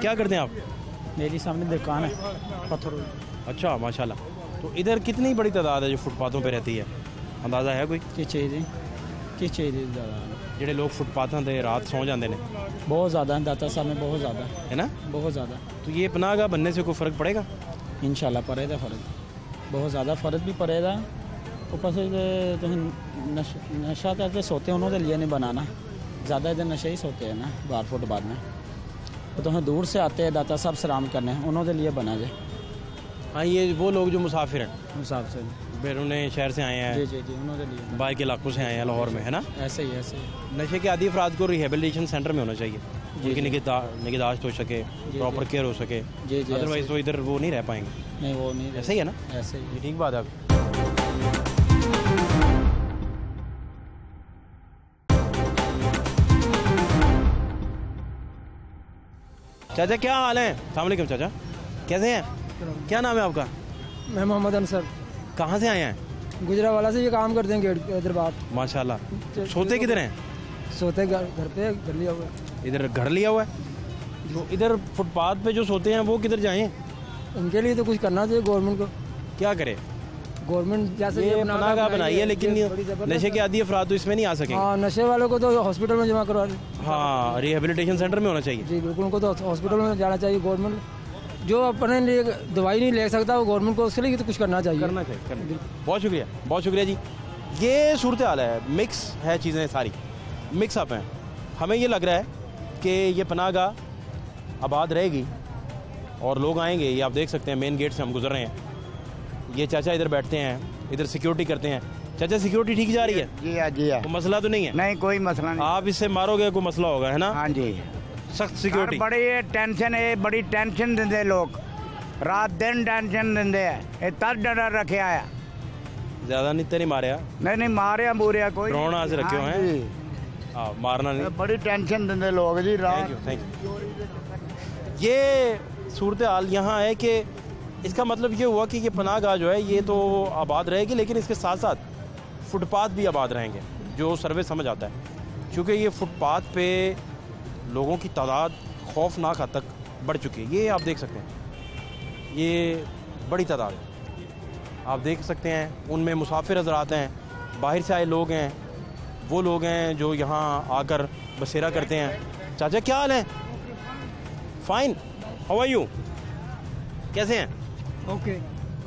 کیا کرتے ہیں آپ؟
میری سامنے دکان ہے پتھر۔
اچھا ماشاءاللہ۔ تو ادھر کتنی بڑی تعداد ہے جو فٹ پاتھوں پہ رہتی ہے؟ اندازہ ہے کوئی؟
کس چیز دی؟ کس چیز دی
جڑے لوگ فٹ پاتھوں تے رات سو جاندے نے۔
بہت زیادہ ہیں داتا صاحب میں بہت زیادہ۔
ہے نا؟
بہت زیادہ۔
تو یہ پناہ گا بننے سے کوئی فرق پڑے گا؟
انشاءاللہ پڑے گا فرق۔ بہت زیادہ فرد بھی پڑے گا۔ اوپر سے نشہ کر کے سوتے انہوں کے لیے نہیں بنانا۔ زیادہ ادھر نشے ہی سوتے ہیں نا بار فٹ بار میں۔ تو ہم دور سے آتے ہیں داتا صاحب سلام کرنے انہوں کے لیے بنا جائے۔
ہاں یہ وہ لوگ جو مسافر ہیں۔
مسافر
بیرون شہر سے آئے ہیں۔ جی
جی جی انہوں کے لیے
بائی کے علاقوں سے آئے ہیں لاہور میں ہے نا؟
ایسے ہی ایسے ہی۔
نشے کے عادی افراد کو ریہیبلیٹیشن سینٹر میں ہونا چاہیے۔
ان جی، کی جی۔
نگہداشت ہو سکے جی، پراپر کیئر ہو سکے۔
ادروائز
تو ادھر وہ نہیں رہ پائیں گے۔
نہیں وہ نہیں ایسا
ہی ہے نا؟
ایسے ہی۔
ٹھیک بات ہے چاچا کیا حال ہیں؟ السلام علیکم چاچا۔ کیسے ہیں؟ کیا نام ہے آپ کا؟
میں محمد انصر۔
کہاں سے آئے ہیں؟
گجرا والا سے یہ کام کرتے ہیں گیٹ حیدرآباد۔
ماشاء اللہ
سوتے کدھر ہیں؟ سوتے گھر پہ گھر لیا ہوا
ادھر گھر لیا ہوا ہے۔ جو ادھر فٹ پاتھ پہ جو سوتے ہیں وہ کدھر جائیں؟
ان کے لیے تو کچھ کرنا چاہیے گورنمنٹ کو۔
کیا کرے؟
گورنمنٹ جیسے پناہ گاہ بنائی ہے لیکن نشے کے
عادی افراد تو اس میں نہیں آ سکے ہاں
نشے والوں کو تو ہاسپٹل میں جمع کروا ہاں
ریہیبلیٹیشن سینٹر میں ہونا چاہیے۔
جی بالکل ان کو تو ہاسپٹل میں جانا چاہیے گورنمنٹ جو اپنے لیے دوائی نہیں لے سکتا وہ گورنمنٹ کو اس کے لیے تو کچھ کرنا چاہیے۔ کرنا
چاہیے بہت شکریہ بہت شکریہ جی۔ یہ صورتحال ہے مکس ہے چیزیں ساری۔ مکس اپ ہیں۔ ہمیں یہ لگ رہا ہے کہ یہ پناہ گاہ آباد رہے گی اور لوگ آئیں گے یہ آپ دیکھ سکتے ہیں مین گیٹ سے ہم گزر رہے ہیں۔ یہ چاچا ادھر بیٹھتے ہیں ادھر سیکیورٹی کرتے ہیں۔ چاچا سیکیورٹی ٹھیک جا رہی ہے؟
جی ہاں جی کوئی
مسئلہ تو نہیں ہے؟
نہیں کوئی مسئلہ نہیں۔
آپ اس سے مارو گے کوئی مسئلہ ہوگا ہے نا؟
ہاں جی۔
سخت سیکیورٹی
بڑی ٹینشن ہے بڑی ٹینشن دیں دے لوگ۔ رات دن ٹینشن دیں دے یہ تر ڈر رکھے آیا۔
زیادہ نہیں تے نہیں ماریا۔
نہیں نہیں ماریا بوریا کوئی ڈرون آج رکھے ہوئے ہیں۔ ہاں
جی۔ ہاں، مارنا نہیں۔
بڑی ٹینشن دیں لوگ جی
تھینک یو تھینک یو یہ صورتحال یہاں ہے کہ اس کا مطلب یہ ہوا کہ یہ پناہ گاہ جو ہے یہ تو آباد رہے گی لیکن اس کے ساتھ ساتھ فٹ پاتھ بھی آباد رہیں گے جو سروے سمجھ آتا ہے۔ چونکہ یہ فٹ پاتھ پہ لوگوں کی تعداد خوفناک حد تک بڑھ چکی ہے۔ یہ آپ دیکھ سکتے ہیں۔ یہ بڑی تعداد ہے۔ آپ دیکھ سکتے ہیں ان میں مسافر حضرات ہیں باہر سے آئے لوگ ہیں۔ وہ لوگ ہیں جو یہاں آ کر بسیرہ کرتے ہیں۔ چاچا کیا حال ہے فائن ہو آر یو کیسے ہیں؟
اوکے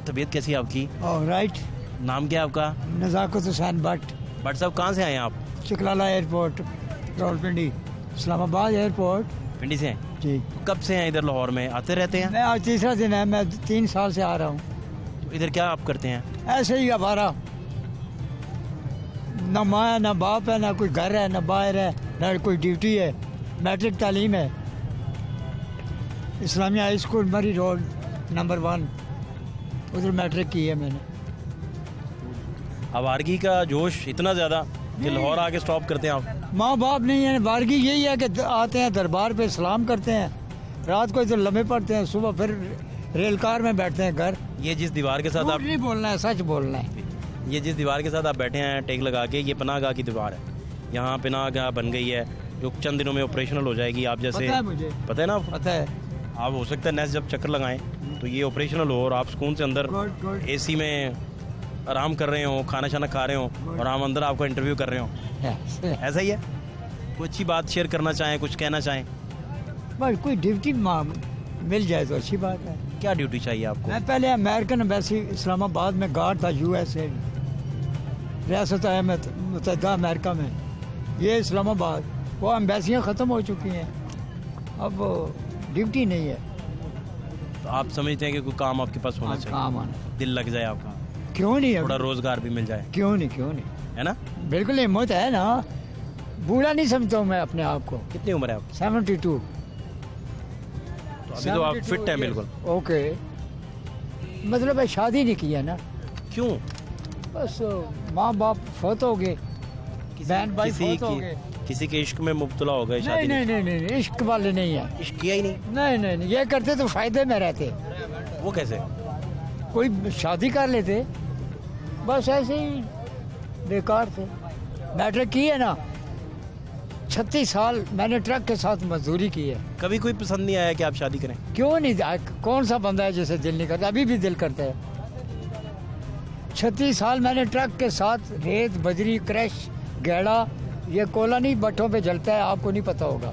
طبیعت کیسی ہے آپ کی؟
رائٹ
نام کیا ہے آپ کا؟
نزاکت حسین بٹ۔
بٹ صاحب کہاں سے آئے ہیں آپ؟
Chaklala airport Pindi Islamabad airport.
Pindi سے ہیں؟
جی۔
کب سے ہیں ادھر لاہور میں؟ آتے رہتے ہیں؟
میں آج تیسرا دن ہے میں تین سال سے آ رہا ہوں۔
ادھر کیا آپ کرتے ہیں؟
ایسے ہی اب آ رہا ہوں نہ ماں ہے نہ باپ ہے نہ کوئی گھر ہے نہ باہر ہے نہ کوئی ڈیوٹی ہے۔ میٹرک تعلیم ہے۔ Islamia high school Murree road number one. ادھر میٹرک کی ہے میں نے۔
آوارگی کا جوش اتنا زیادہ کہ لاہور آ کے سٹاپ کرتے ہیں آپ۔
ماں باپ نہیں ہے وارگی یہی ہے کہ آتے ہیں دربار پہ سلام کرتے ہیں۔ رات کو ادھر لمحے پڑتے ہیں صبح پھر ریل کار میں بیٹھتے ہیں گھر۔
یہ جس دیوار کے ساتھ آپ
نہیں بولنا ہے سچ بولنا ہے۔
یہ جس دیوار کے ساتھ آپ بیٹھے ہیں ٹیک لگا کے یہ پناہ گاہ کی دیوار ہے۔ یہاں پناہ گاہ بن گئی ہے جو چند دنوں میں آپریشنل ہو جائے گی۔ آپ جیسے پتہ ہے نا؟
پتہ ہے۔
آپ ہو سکتا ہے نیس جب چکر لگائیں تو یہ آپریشنل ہو اور آپ سکون سے اندر اے سی میں آرام کر رہے ہوں کھانا شانا کھا رہے ہوں اور ہم اندر آپ کو انٹرویو کر رہے ہوں۔
(laughs)
ایسا ہی ہے؟ کوئی اچھی بات شیئر کرنا چاہیں کچھ کہنا چاہیں۔
بھائی کوئی ڈیوٹی مل جائے تو اچھی بات ہے۔
کیا ڈیوٹی چاہیے آپ کو؟ میں
پہلے امیرکن امبیسی اسلام آباد میں گارڈ تھا یو ایس اے ریاست متحدہ امریکہ میں۔ یہ اسلام آباد وہ امبیسیاں ختم ہو چکی ہیں۔ اب ڈیوٹی نہیں ہے۔
تو آپ سمجھتے ہیں کہ کوئی کام آپ کے پاس ہونا ہاں، چاہیے۔
کام آنا۔
دل لگ جائے آپ کا
کیوں نہیں تھوڑا
روزگار بھی مل جائے۔
کیوں نہیں کیوں نہیں؟
ہے نا؟
بالکل ہمت ہے نا۔ بوڑھا نہیں سمجھتا ہوں میں اپنے آپ کو۔
کتنی عمر ہے آپ
سیونٹی ٹو۔
ابھی تو آپ فٹ ہیں بالکل۔
اوکے۔ مطلب میں شادی نہیں کی ہے نا۔
کیوں؟
بس ماں باپ فوت ہو گئے
بہن بھائی فوت ہو
گئے۔
کسی کے عشق میں مبتلا ہو گئے شادی نہیں
نہیں نہیں عشق والے نہیں ہیں۔
عشق کیا ہی نہیں
نہیں نہیں یہ کرتے تو فائدے میں رہتے۔
وہ کیسے؟
کوئی شادی کر لیتے۔ بس ایسے ہی بیکار تھے۔ میٹرک کی ہے نا؟ چھتیس سال میں نے ٹرک کے ساتھ مزدوری کی ہے۔
کبھی کوئی پسند نہیں آیا کہ آپ شادی کریں۔
کیوں نہیں؟ کون سا بندہ ہے جسے دل نہیں کرتا؟ ابھی بھی دل کرتا ہے۔ چھتیس سال میں نے ٹرک کے ساتھ ریت بجری کریش گیڑا یہ کوئلہ نہیں بٹھوں پہ جلتا ہے آپ کو نہیں پتا ہوگا۔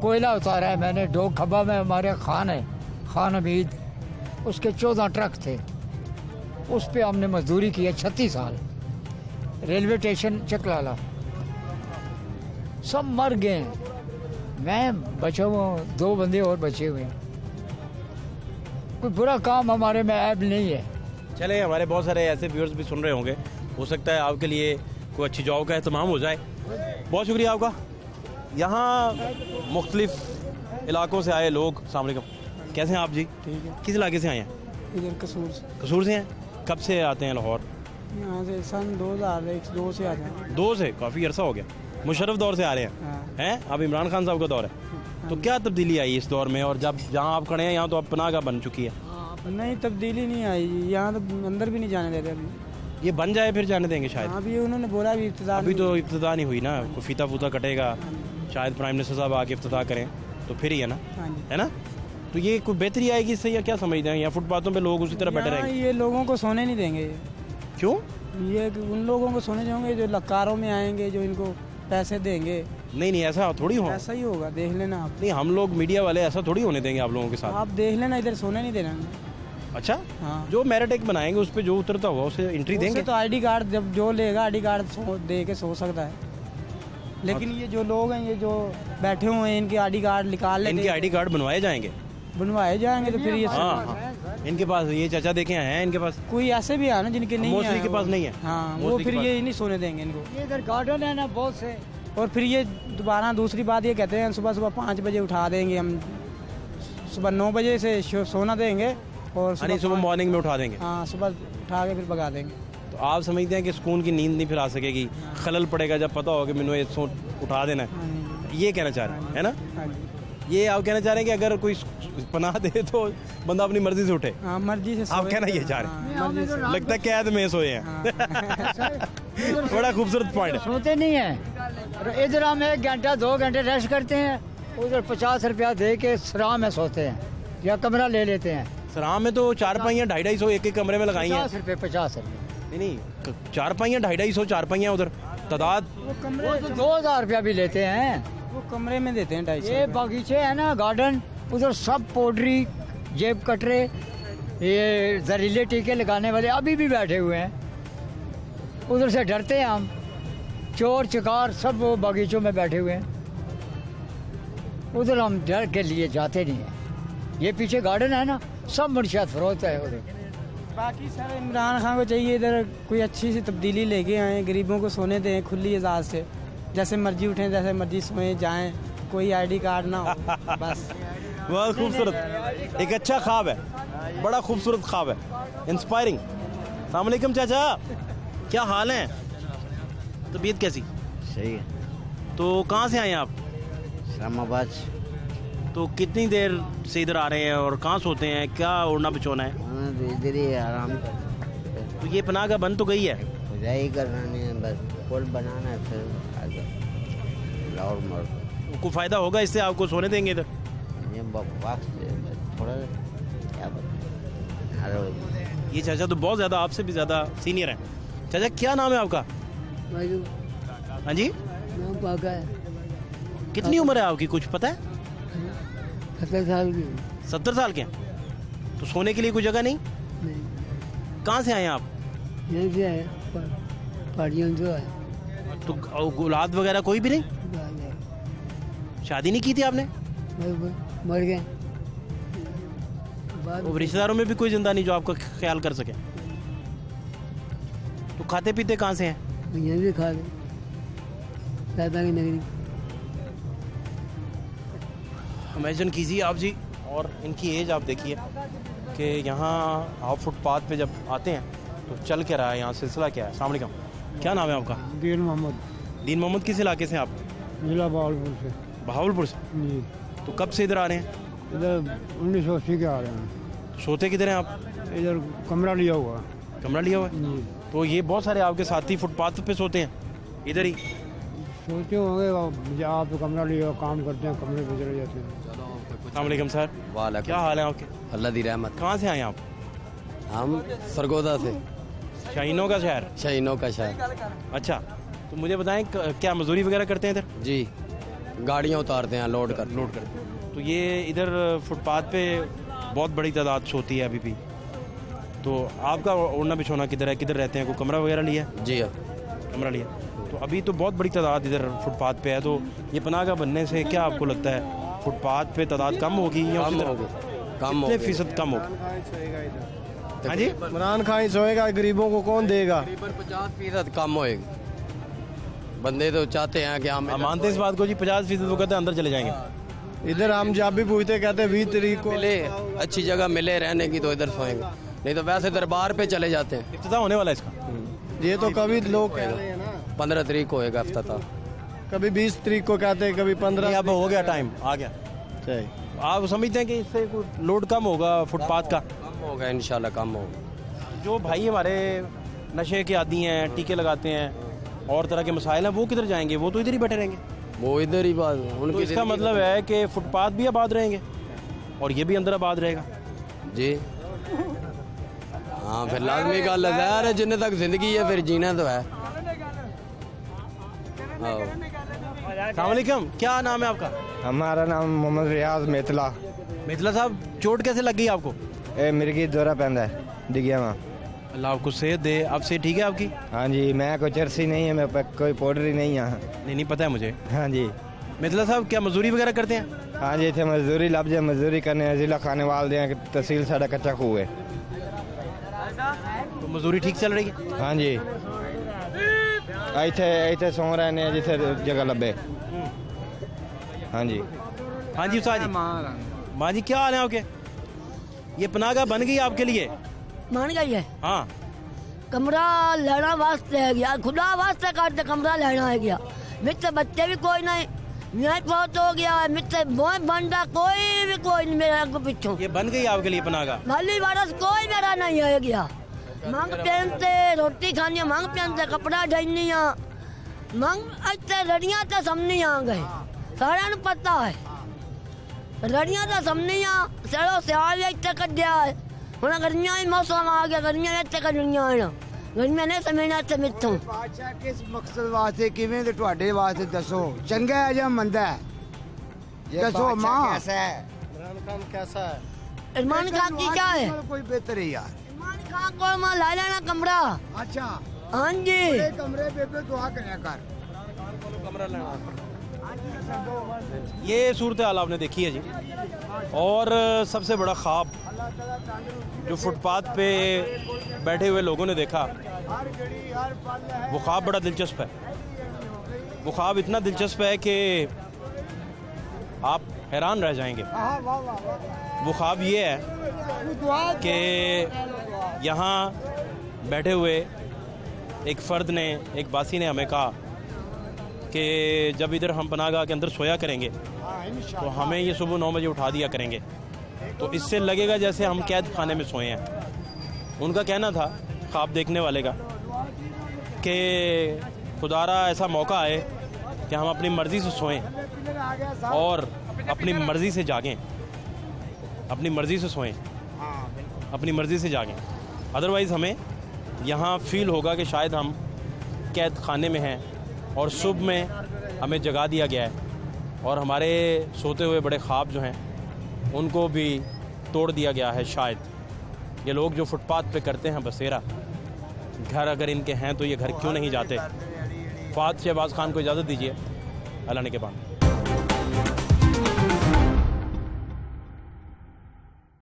کوئلہ اتارا ہے میں نے ڈوک کھبا میں ہمارے خان ہے خان حمید۔ اس کے چودہ ٹرک تھے۔ اس پہ ہم نے مزدوری کی ہے چھتیس سال۔ Railway station چکلالا۔ سب مر گئے میں بچا ہوں دو بندے اور بچے ہوئے ہیں۔ کوئی برا کام ہمارے میں عیب نہیں ہے۔
چلیں ہمارے بہت سارے ایسے ویورز بھی سن رہے ہوں گے۔ ہو سکتا ہے آپ کے لیے کوئی اچھی جاب کا اہتمام ہو جائے۔ بہت شکریہ آپ کا۔ یہاں مختلف علاقوں سے آئے لوگ السلام علیکم۔ کیسے ہیں آپ جی؟ کس علاقے سے آئے ہیں؟
کسور سے۔
کسور سے ہیں؟ کب سے آتے ہیں لاہور؟
یہاں سے سن دو ہزار ایک دو سے آتے ہیں۔
دو سے؟ کافی عرصہ ہو گیا۔ مشرف دور سے آ رہے ہیں۔
ہاں۔
ہیں؟ اب عمران خان صاحب کا دور ہے۔ ہاں۔
تو
کیا تبدیلی آئی اس دور میں؟ اور جب جہاں آپ کھڑے ہیں یہاں تو اب پناہ گاہ بن چکی ہے۔
نہیں تبدیلی نہیں آئی جی۔ یہاں تو اندر بھی نہیں جانے دے ابھی۔
یہ بن جائے پھر جانے دیں گے شاید۔ ہاں،
ابھی انہوں نے بولا ابھی ابتدا ابھی تو
ابتدا نہیں ہوئی نا۔ فیتا فوتا کٹے گا۔ شاید پرائم منسٹر صاحب آ کے افتتاح کریں۔ تو پھر ہی ہے نا۔
ہاں جی۔
ہے نا؟ تو یہ کوئی بہتری آئے گی اس سے یا کیا سمجھتے ہیں یا فٹ پاتھوں پہ لوگ اسی طرح بیٹھے رہیں
گے؟ یہ لوگوں کو سونے نہیں دیں گے۔
کیوں؟
یہ ان لوگوں کو سونے جاؤں گے جو لکاروں میں آئیں گے جو ان کو پیسے دیں گے۔
نہیں نہیں ایسا تھوڑی ہو ایسا
ہی ہوگا دیکھ لینا آپ۔
نہیں ہم لوگ میڈیا والے ایسا تھوڑی ہونے دیں گے آپ لوگوں کے ساتھ۔
آپ دیکھ لینا ادھر سونے نہیں دینا۔
اچھا
ہاں۔
جو میرٹ ایک بنائیں گے اس پہ جو اترتا ہوا اسے انٹری دیں گے؟ تو
آئی ڈی کارڈ جب جو لے گا آئی ڈی کارڈ دے کے سو سکتا ہے۔ لیکن یہ جو لوگ ہیں یہ جو بیٹھے ہوئے ہیں ان کے آئی ڈی کارڈ نکال لیں ان کے آئی ڈی
کارڈ بنوائے جائیں گے؟
بنوائے جائیں گے تو پھر یہ ہاں,
ہاں۔
ان کے پاس یہ چچا دیکھے ہیں ان کے پاس؟
کوئی ایسے بھی ہے نا جن کے نہیں ہیں موسلی کے پاس
نہیں ہے۔
ہاں وہ پھر یہ نہیں سونے دیں گے ان کو۔
یہ ادھر گارڈن ہے نا بہت سے
اور پھر یہ دوبارہ دوسری بات یہ کہتے ہیں صبح صبح پانچ بجے اٹھا دیں گے ہم۔ صبح نو بجے سے سونا دیں گے اور یعنی صبح
مارننگ میں اٹھا دیں گے۔
ہاں صبح اٹھا کے پھر بگا دیں گے۔
تو آپ سمجھتے ہیں کہ سکون کی نیند نہیں پھر آ سکے گی؟ ہاں۔ خلل پڑے گا جب پتہ ہو کہ مینو یہ سو اٹھا دینا ہے۔
ہاں
جی۔ یہ کہنا چاہ رہے ہیں ہے نا؟
ہاں جی۔
یہ آپ کہنا چاہ رہے ہیں کہ اگر کوئی پناہ دے تو بندہ اپنی مرضی سے اٹھے۔
مرضی سے آپ کہنا یہ چاہ رہے ہیں۔
لگتا ہے
قید میں سوئے ہیں۔
بڑا
خوبصورت پوائنٹ ہے۔
سوتے نہیں ہیں۔ ادھر ہم ایک گھنٹہ دو گھنٹے ریسٹ کرتے ہیں ادھر پچاس روپیہ دے کے سراہ میں سوتے ہیں یا کمرہ لے لیتے ہیں۔
سراہ میں تو چار پائیاں ڈھائی ڈھائی سو ایک ایک کمرے میں لگائی ہیں۔ پچاس
روپے پچاس روپے۔
نہیں نہیں چار پائیاں ڈھائی ڈھائی سو چار پائیاں ادھر۔ تعداد؟
دو ہزار روپیہ بھی لیتے ہیں۔
وہ کمرے میں دیتے ہیں ڈھائی سو یہ
باغیچے ہیں نا گارڈن ادھر سب پوڈری جیب کٹرے یہ زہریلے ٹیکے لگانے والے ابھی بھی بیٹھے ہوئے ہیں۔ ادھر سے ڈرتے ہیں ہم۔ چور چکار سب وہ باغیچوں میں بیٹھے ہوئے ہیں۔ ادھر ہم ڈر کے لیے جاتے نہیں ہیں۔ یہ پیچھے گارڈن ہے نا سب منشیات فروخت ہے ادھر۔
باقی سر عمران خان کو چاہیے ادھر کوئی اچھی سی تبدیلی لے کے آئیں غریبوں کو سونے دیں کھلی اعزاز سے۔ جیسے مرضی اٹھیں جیسے مرضی سوئیں جائیں۔ کوئی آئی ڈی کارڈ نہ ہو بس۔
بہت خوبصورت۔ ایک اچھا خواب ہے۔ بڑا خوبصورت خواب ہے۔ انسپائرنگ السلام علیکم چاچا۔ کیا حال ہیں؟ طبیعت کیسی؟
صحیح ہے۔
تو کہاں سے آئے ہیں آپ؟ اسلام
آباد۔ سے
تو کتنی دیر سے ادھر آ رہے ہیں اور کہاں سوتے ہیں؟ کیا اڑنا بچونا ہے؟
تو ادھر ہی آرام کرتے
تو یہ پناہ گاہ بند تو گئی ہے۔
کھدائی کرانی ہے بس پل بنانا ہے پھر لاہور موڑ
کو فائدہ ہوگا اس سے؟ آپ کو سونے دیں گے ادھر؟
یہ تھوڑا
یہ چاچا تو بہت زیادہ آپ سے بھی زیادہ سینئر ہیں۔ چاچا کیا نام ہے آپ کا؟ ہاں جی؟ کتنی عمر ہے آپ کی؟ کچھ پتہ ہے؟
ستر سال کی۔
ستر سال کے ہیں؟ تو سونے کے لیے کوئی جگہ نہیں؟ کہاں سے آئے ہیں آپ؟
یہاں سے آئے پہاڑیوں سے آئے
تو اولاد وغیرہ کوئی بھی نہیں؟ شادی نہیں کی تھی آپ نے؟
مر گئے۔ رشتہ
داروں میں بھی کوئی زندہ نہیں جو آپ کا خیال کر سکے۔ تو کھاتے پیتے کہاں سے ہیں؟
بھیا بھی کی نگری۔
امیجن کیجیے آپ جی اور ان کی ایج آپ دیکھیے کہ یہاں آپ فٹ پاتھ پہ جب آتے ہیں تو چل کے رہا ہے یہاں سلسلہ کیا ہے؟ السلام علیکم۔ کیا نام ہے آپ کا؟ دین محمد۔ دین محمد کس علاقے سے آپ؟ ضلع بہاول پور سے۔ بہاول پور سے؟
جی۔
تو کب سے ادھر آ رہے ہیں؟ ادھر انیس سو اسی کے آ رہے ہیں۔ سوتے کدھر ہیں آپ؟ ادھر کمرہ لیا ہوا۔ کمرہ لیا ہوا
ہے؟ جی۔
تو یہ بہت سارے آپ کے ساتھی فٹ پاتھ پہ سوتے ہیں۔ ادھر ہی۔ سوچے ہوں گے مجھے آپ کمرہ لیا کام کرتے ہیں کمرے پہ جاتے ہیں۔
السلام علیکم سر۔ کیا حال
ہے آپ کے؟
اللہ دی رحمت۔
کہاں سے آئے آپ؟
ہم سرگودا سے۔
شاہینوں کا شہر۔
شاہینوں کا شہر۔
اچھا تو مجھے بتائیں کیا مزدوری وغیرہ کرتے ہیں ادھر؟
جی گاڑیاں اتارتے ہیں لوڈ کر لوڈ
کر تو یہ ادھر فٹ پاتھ پہ بہت بڑی تعداد سوتی ہے ابھی بھی۔ تو آپ کا اڑنا بچھونا کدھر ہے؟ کدھر رہتے ہیں؟ کوئی کمرہ وغیرہ لیا ہے؟
جی ہاں۔
کمرہ لیا۔ تو ابھی تو بہت بڑی تعداد ادھر فٹ پاتھ پہ ہے۔ تو یہ پناہ گاہ بننے سے کیا آپ کو لگتا ہے؟ فٹ پاتھ پہ تعداد کم ہوگی یا کم ہوگی۔
کم فیصد
کم ہوگی؟
ہاں جی؟
عمران خان ہی سوئے گا غریبوں کو کون دے گا؟
پچاس فیصد کم ہوئے گا بندے تو چاہتے ہیں کہ ہم مانتے اس
بات کو جی؟ پچاس فیصد وہ کہتے ہیں اندر چلے جائیں گے۔
ادھر ہم جب بھی پوچھتے کہتے ہیں بھی تری کو
ملے اچھی جگہ ملے رہنے کی تو ادھر سوئیں گے۔ نہیں تو ویسے دربار پہ چلے جاتے ہیں۔
افتتاح ہونے والا ہے اس کا۔
یہ تو کبھی لوگ کہہ
رہے ہیں پندرہ تاریخ ہوئے گا افتتاح
کبھی بیس تاریخ کو کہتے ہیں کبھی پندرہ اب ہو
گیا ٹائم آ گیا۔ آپ سمجھتے ہیں کہ اس سے لوڈ کم ہوگا فٹ پاتھ کا؟ کم
ہوگا انشاءاللہ کم ہوگا۔
جو بھائی ہمارے نشے کے عادی ہیں ٹیکے لگاتے ہیں اور طرح کے مسائل ہیں وہ کدھر جائیں گے؟ وہ تو ادھر ہی بیٹھے رہیں گے۔
وہ ادھر ہی بات تو اس کا مطلب ہے
کہ فٹ پاتھ بھی آباد رہیں گے اور یہ بھی اندر آباد رہے گا۔
جی۔ ہاں پھر لازمی گل ہے ظاہر ہے جن تک زندگی ہے پھر جینا تو ہے۔ ہاں۔
السلام علیکم کیا نام ہے آپ کا؟
ہمارا نام محمد ریاض میتلا
میتلا صاحب چوٹ کیسے لگ گئی آپ کو؟
اے میرے کی دورہ پہنتا ہے ڈگیا ماں
اللہ آپ کو صحت دے آپ سے ٹھیک ہے آپ کی؟
ہاں جی میں کوئی چرسی نہیں ہے میں کوئی پاؤڈر نہیں ہے نہیں
نہیں پتا ہے مجھے۔
ہاں جی۔
میتلا صاحب کیا مزدوری وغیرہ کرتے ہیں؟
ہاں جی اتنے مزدوری لب جائے مزدوری کرنے ضلع خانے والدے ہیں تحصیل ساڑا کچا خوہ ہے۔
مزدوری ٹھیک چل رہی ہے
ہاں جی ایتھے ایتھے سو رہے ਸੌਂ جتھے جگہ لبے ہاں جی
ہاں جی استاد جی ماں جی کیا حال ہے آپ کے یہ پناہ گاہ بن گئی آپ کے لیے
بن گئی ہے
ہاں
کمرہ لینا واسطے ہے گیا خدا واسطے کرتے کمرہ لینا ہے گیا مجھ سے بچے بھی کوئی نہیں میں بہت ہو گیا ہے مجھ سے بہت بندہ کوئی بھی کوئی نہیں میرے کو پیچھوں
یہ بن گئی آپ کے لیے پناہ گاہ
مالی وارس کوئی میرا نہیں ہے گیا ਮੰਗ ਪੈਂਦੇ ਰੋਟੀ ਖਾਣੀ ਮੰਗ ਪੈਂਦੇ ਕਪੜਾ ਜਾਈਨੀ ਆ ਮੰਗ ਅੱਤੇ ਰੜੀਆਂ ਤਾਂ ਸਮਨੀ ਆ ਗਏ ਸਾਰਿਆਂ ਨੂੰ ਪਤਾ ਹੈ ਰੜੀਆਂ ਤਾਂ ਸਮਨੀ ਆ ਸੜੋ ਸਿਆਲ ਵੀ ਇੱਥੇ ਕੱਢਿਆ ਹੁਣ ਗਰਮੀਆਂ ਹੀ ਮੌਸਮ ਆ ਗਿਆ ਗਰਮੀਆਂ ਇੱਥੇ ਕੱਢਣੀਆਂ ਹਨ ਗਰਮੀਆਂ ਨੇ ਸਮੇਣਾ ਤੇ ਮਿੱਥੋਂ
ਬਾਦਸ਼ਾਹ ਕਿਸ ਮਕਸਦ ਵਾਸਤੇ ਕਿਵੇਂ ਤੇ ਤੁਹਾਡੇ ਵਾਸਤੇ ਦੱਸੋ ਚੰਗਾ ਹੈ ਜਾਂ ਮੰਦਾ ਹੈ ਦੱਸੋ ਮਾਂ ਕਿਸ ਹੈ ਰਣ ਕੰਮ ਕਿਸ ਹੈ
ਇਰਮਾਨ ਖਾਨ ਕੀ ਕਹੇ
ਕੋਈ ਬਿਹਤਰ ਹੈ ਯਾਰ
یہ صورت حال آپ نے دیکھی ہے جی۔ اور سب سے بڑا خواب جو فٹ پاتھ پہ بیٹھے ہوئے لوگوں نے دیکھا وہ خواب بڑا دلچسپ ہے۔ وہ خواب اتنا دلچسپ ہے کہ آپ حیران رہ جائیں گے۔ وہ خواب یہ ہے کہ یہاں بیٹھے ہوئے ایک فرد نے، ایک باسی نے ہمیں کہا کہ جب ادھر ہم پناہ گاہ کے اندر سویا کریں گے، تو ہمیں یہ صبح نو بجے اٹھا دیا کریں گے۔ تو اس سے لگے گا جیسے ہم قید خانے میں سوئے ہیں۔ ان کا کہنا تھا، خواب دیکھنے والے کا، کہ خدارا ایسا موقع آئے کہ ہم اپنی مرضی سے سوئیں اور اپنی مرضی سے جاگیں۔ اپنی مرضی سے سوئیں۔ اپنی مرضی سے جاگیں۔ ادروائز ہمیں یہاں فیل ہوگا کہ شاید ہم قید خانے میں ہیں اور صبح میں ہمیں جگا دیا گیا ہے اور ہمارے سوتے ہوئے بڑے خواب جو ہیں، ان کو بھی توڑ دیا گیا ہے شاید۔ یہ لوگ جو فٹ پاتھ پہ کرتے ہیں بسیرا گھر اگر ان کے ہیں تو یہ گھر کیوں نہیں جاتے؟ فات شہباز خان کو اجازت دیجیے اللہ نے کے بعد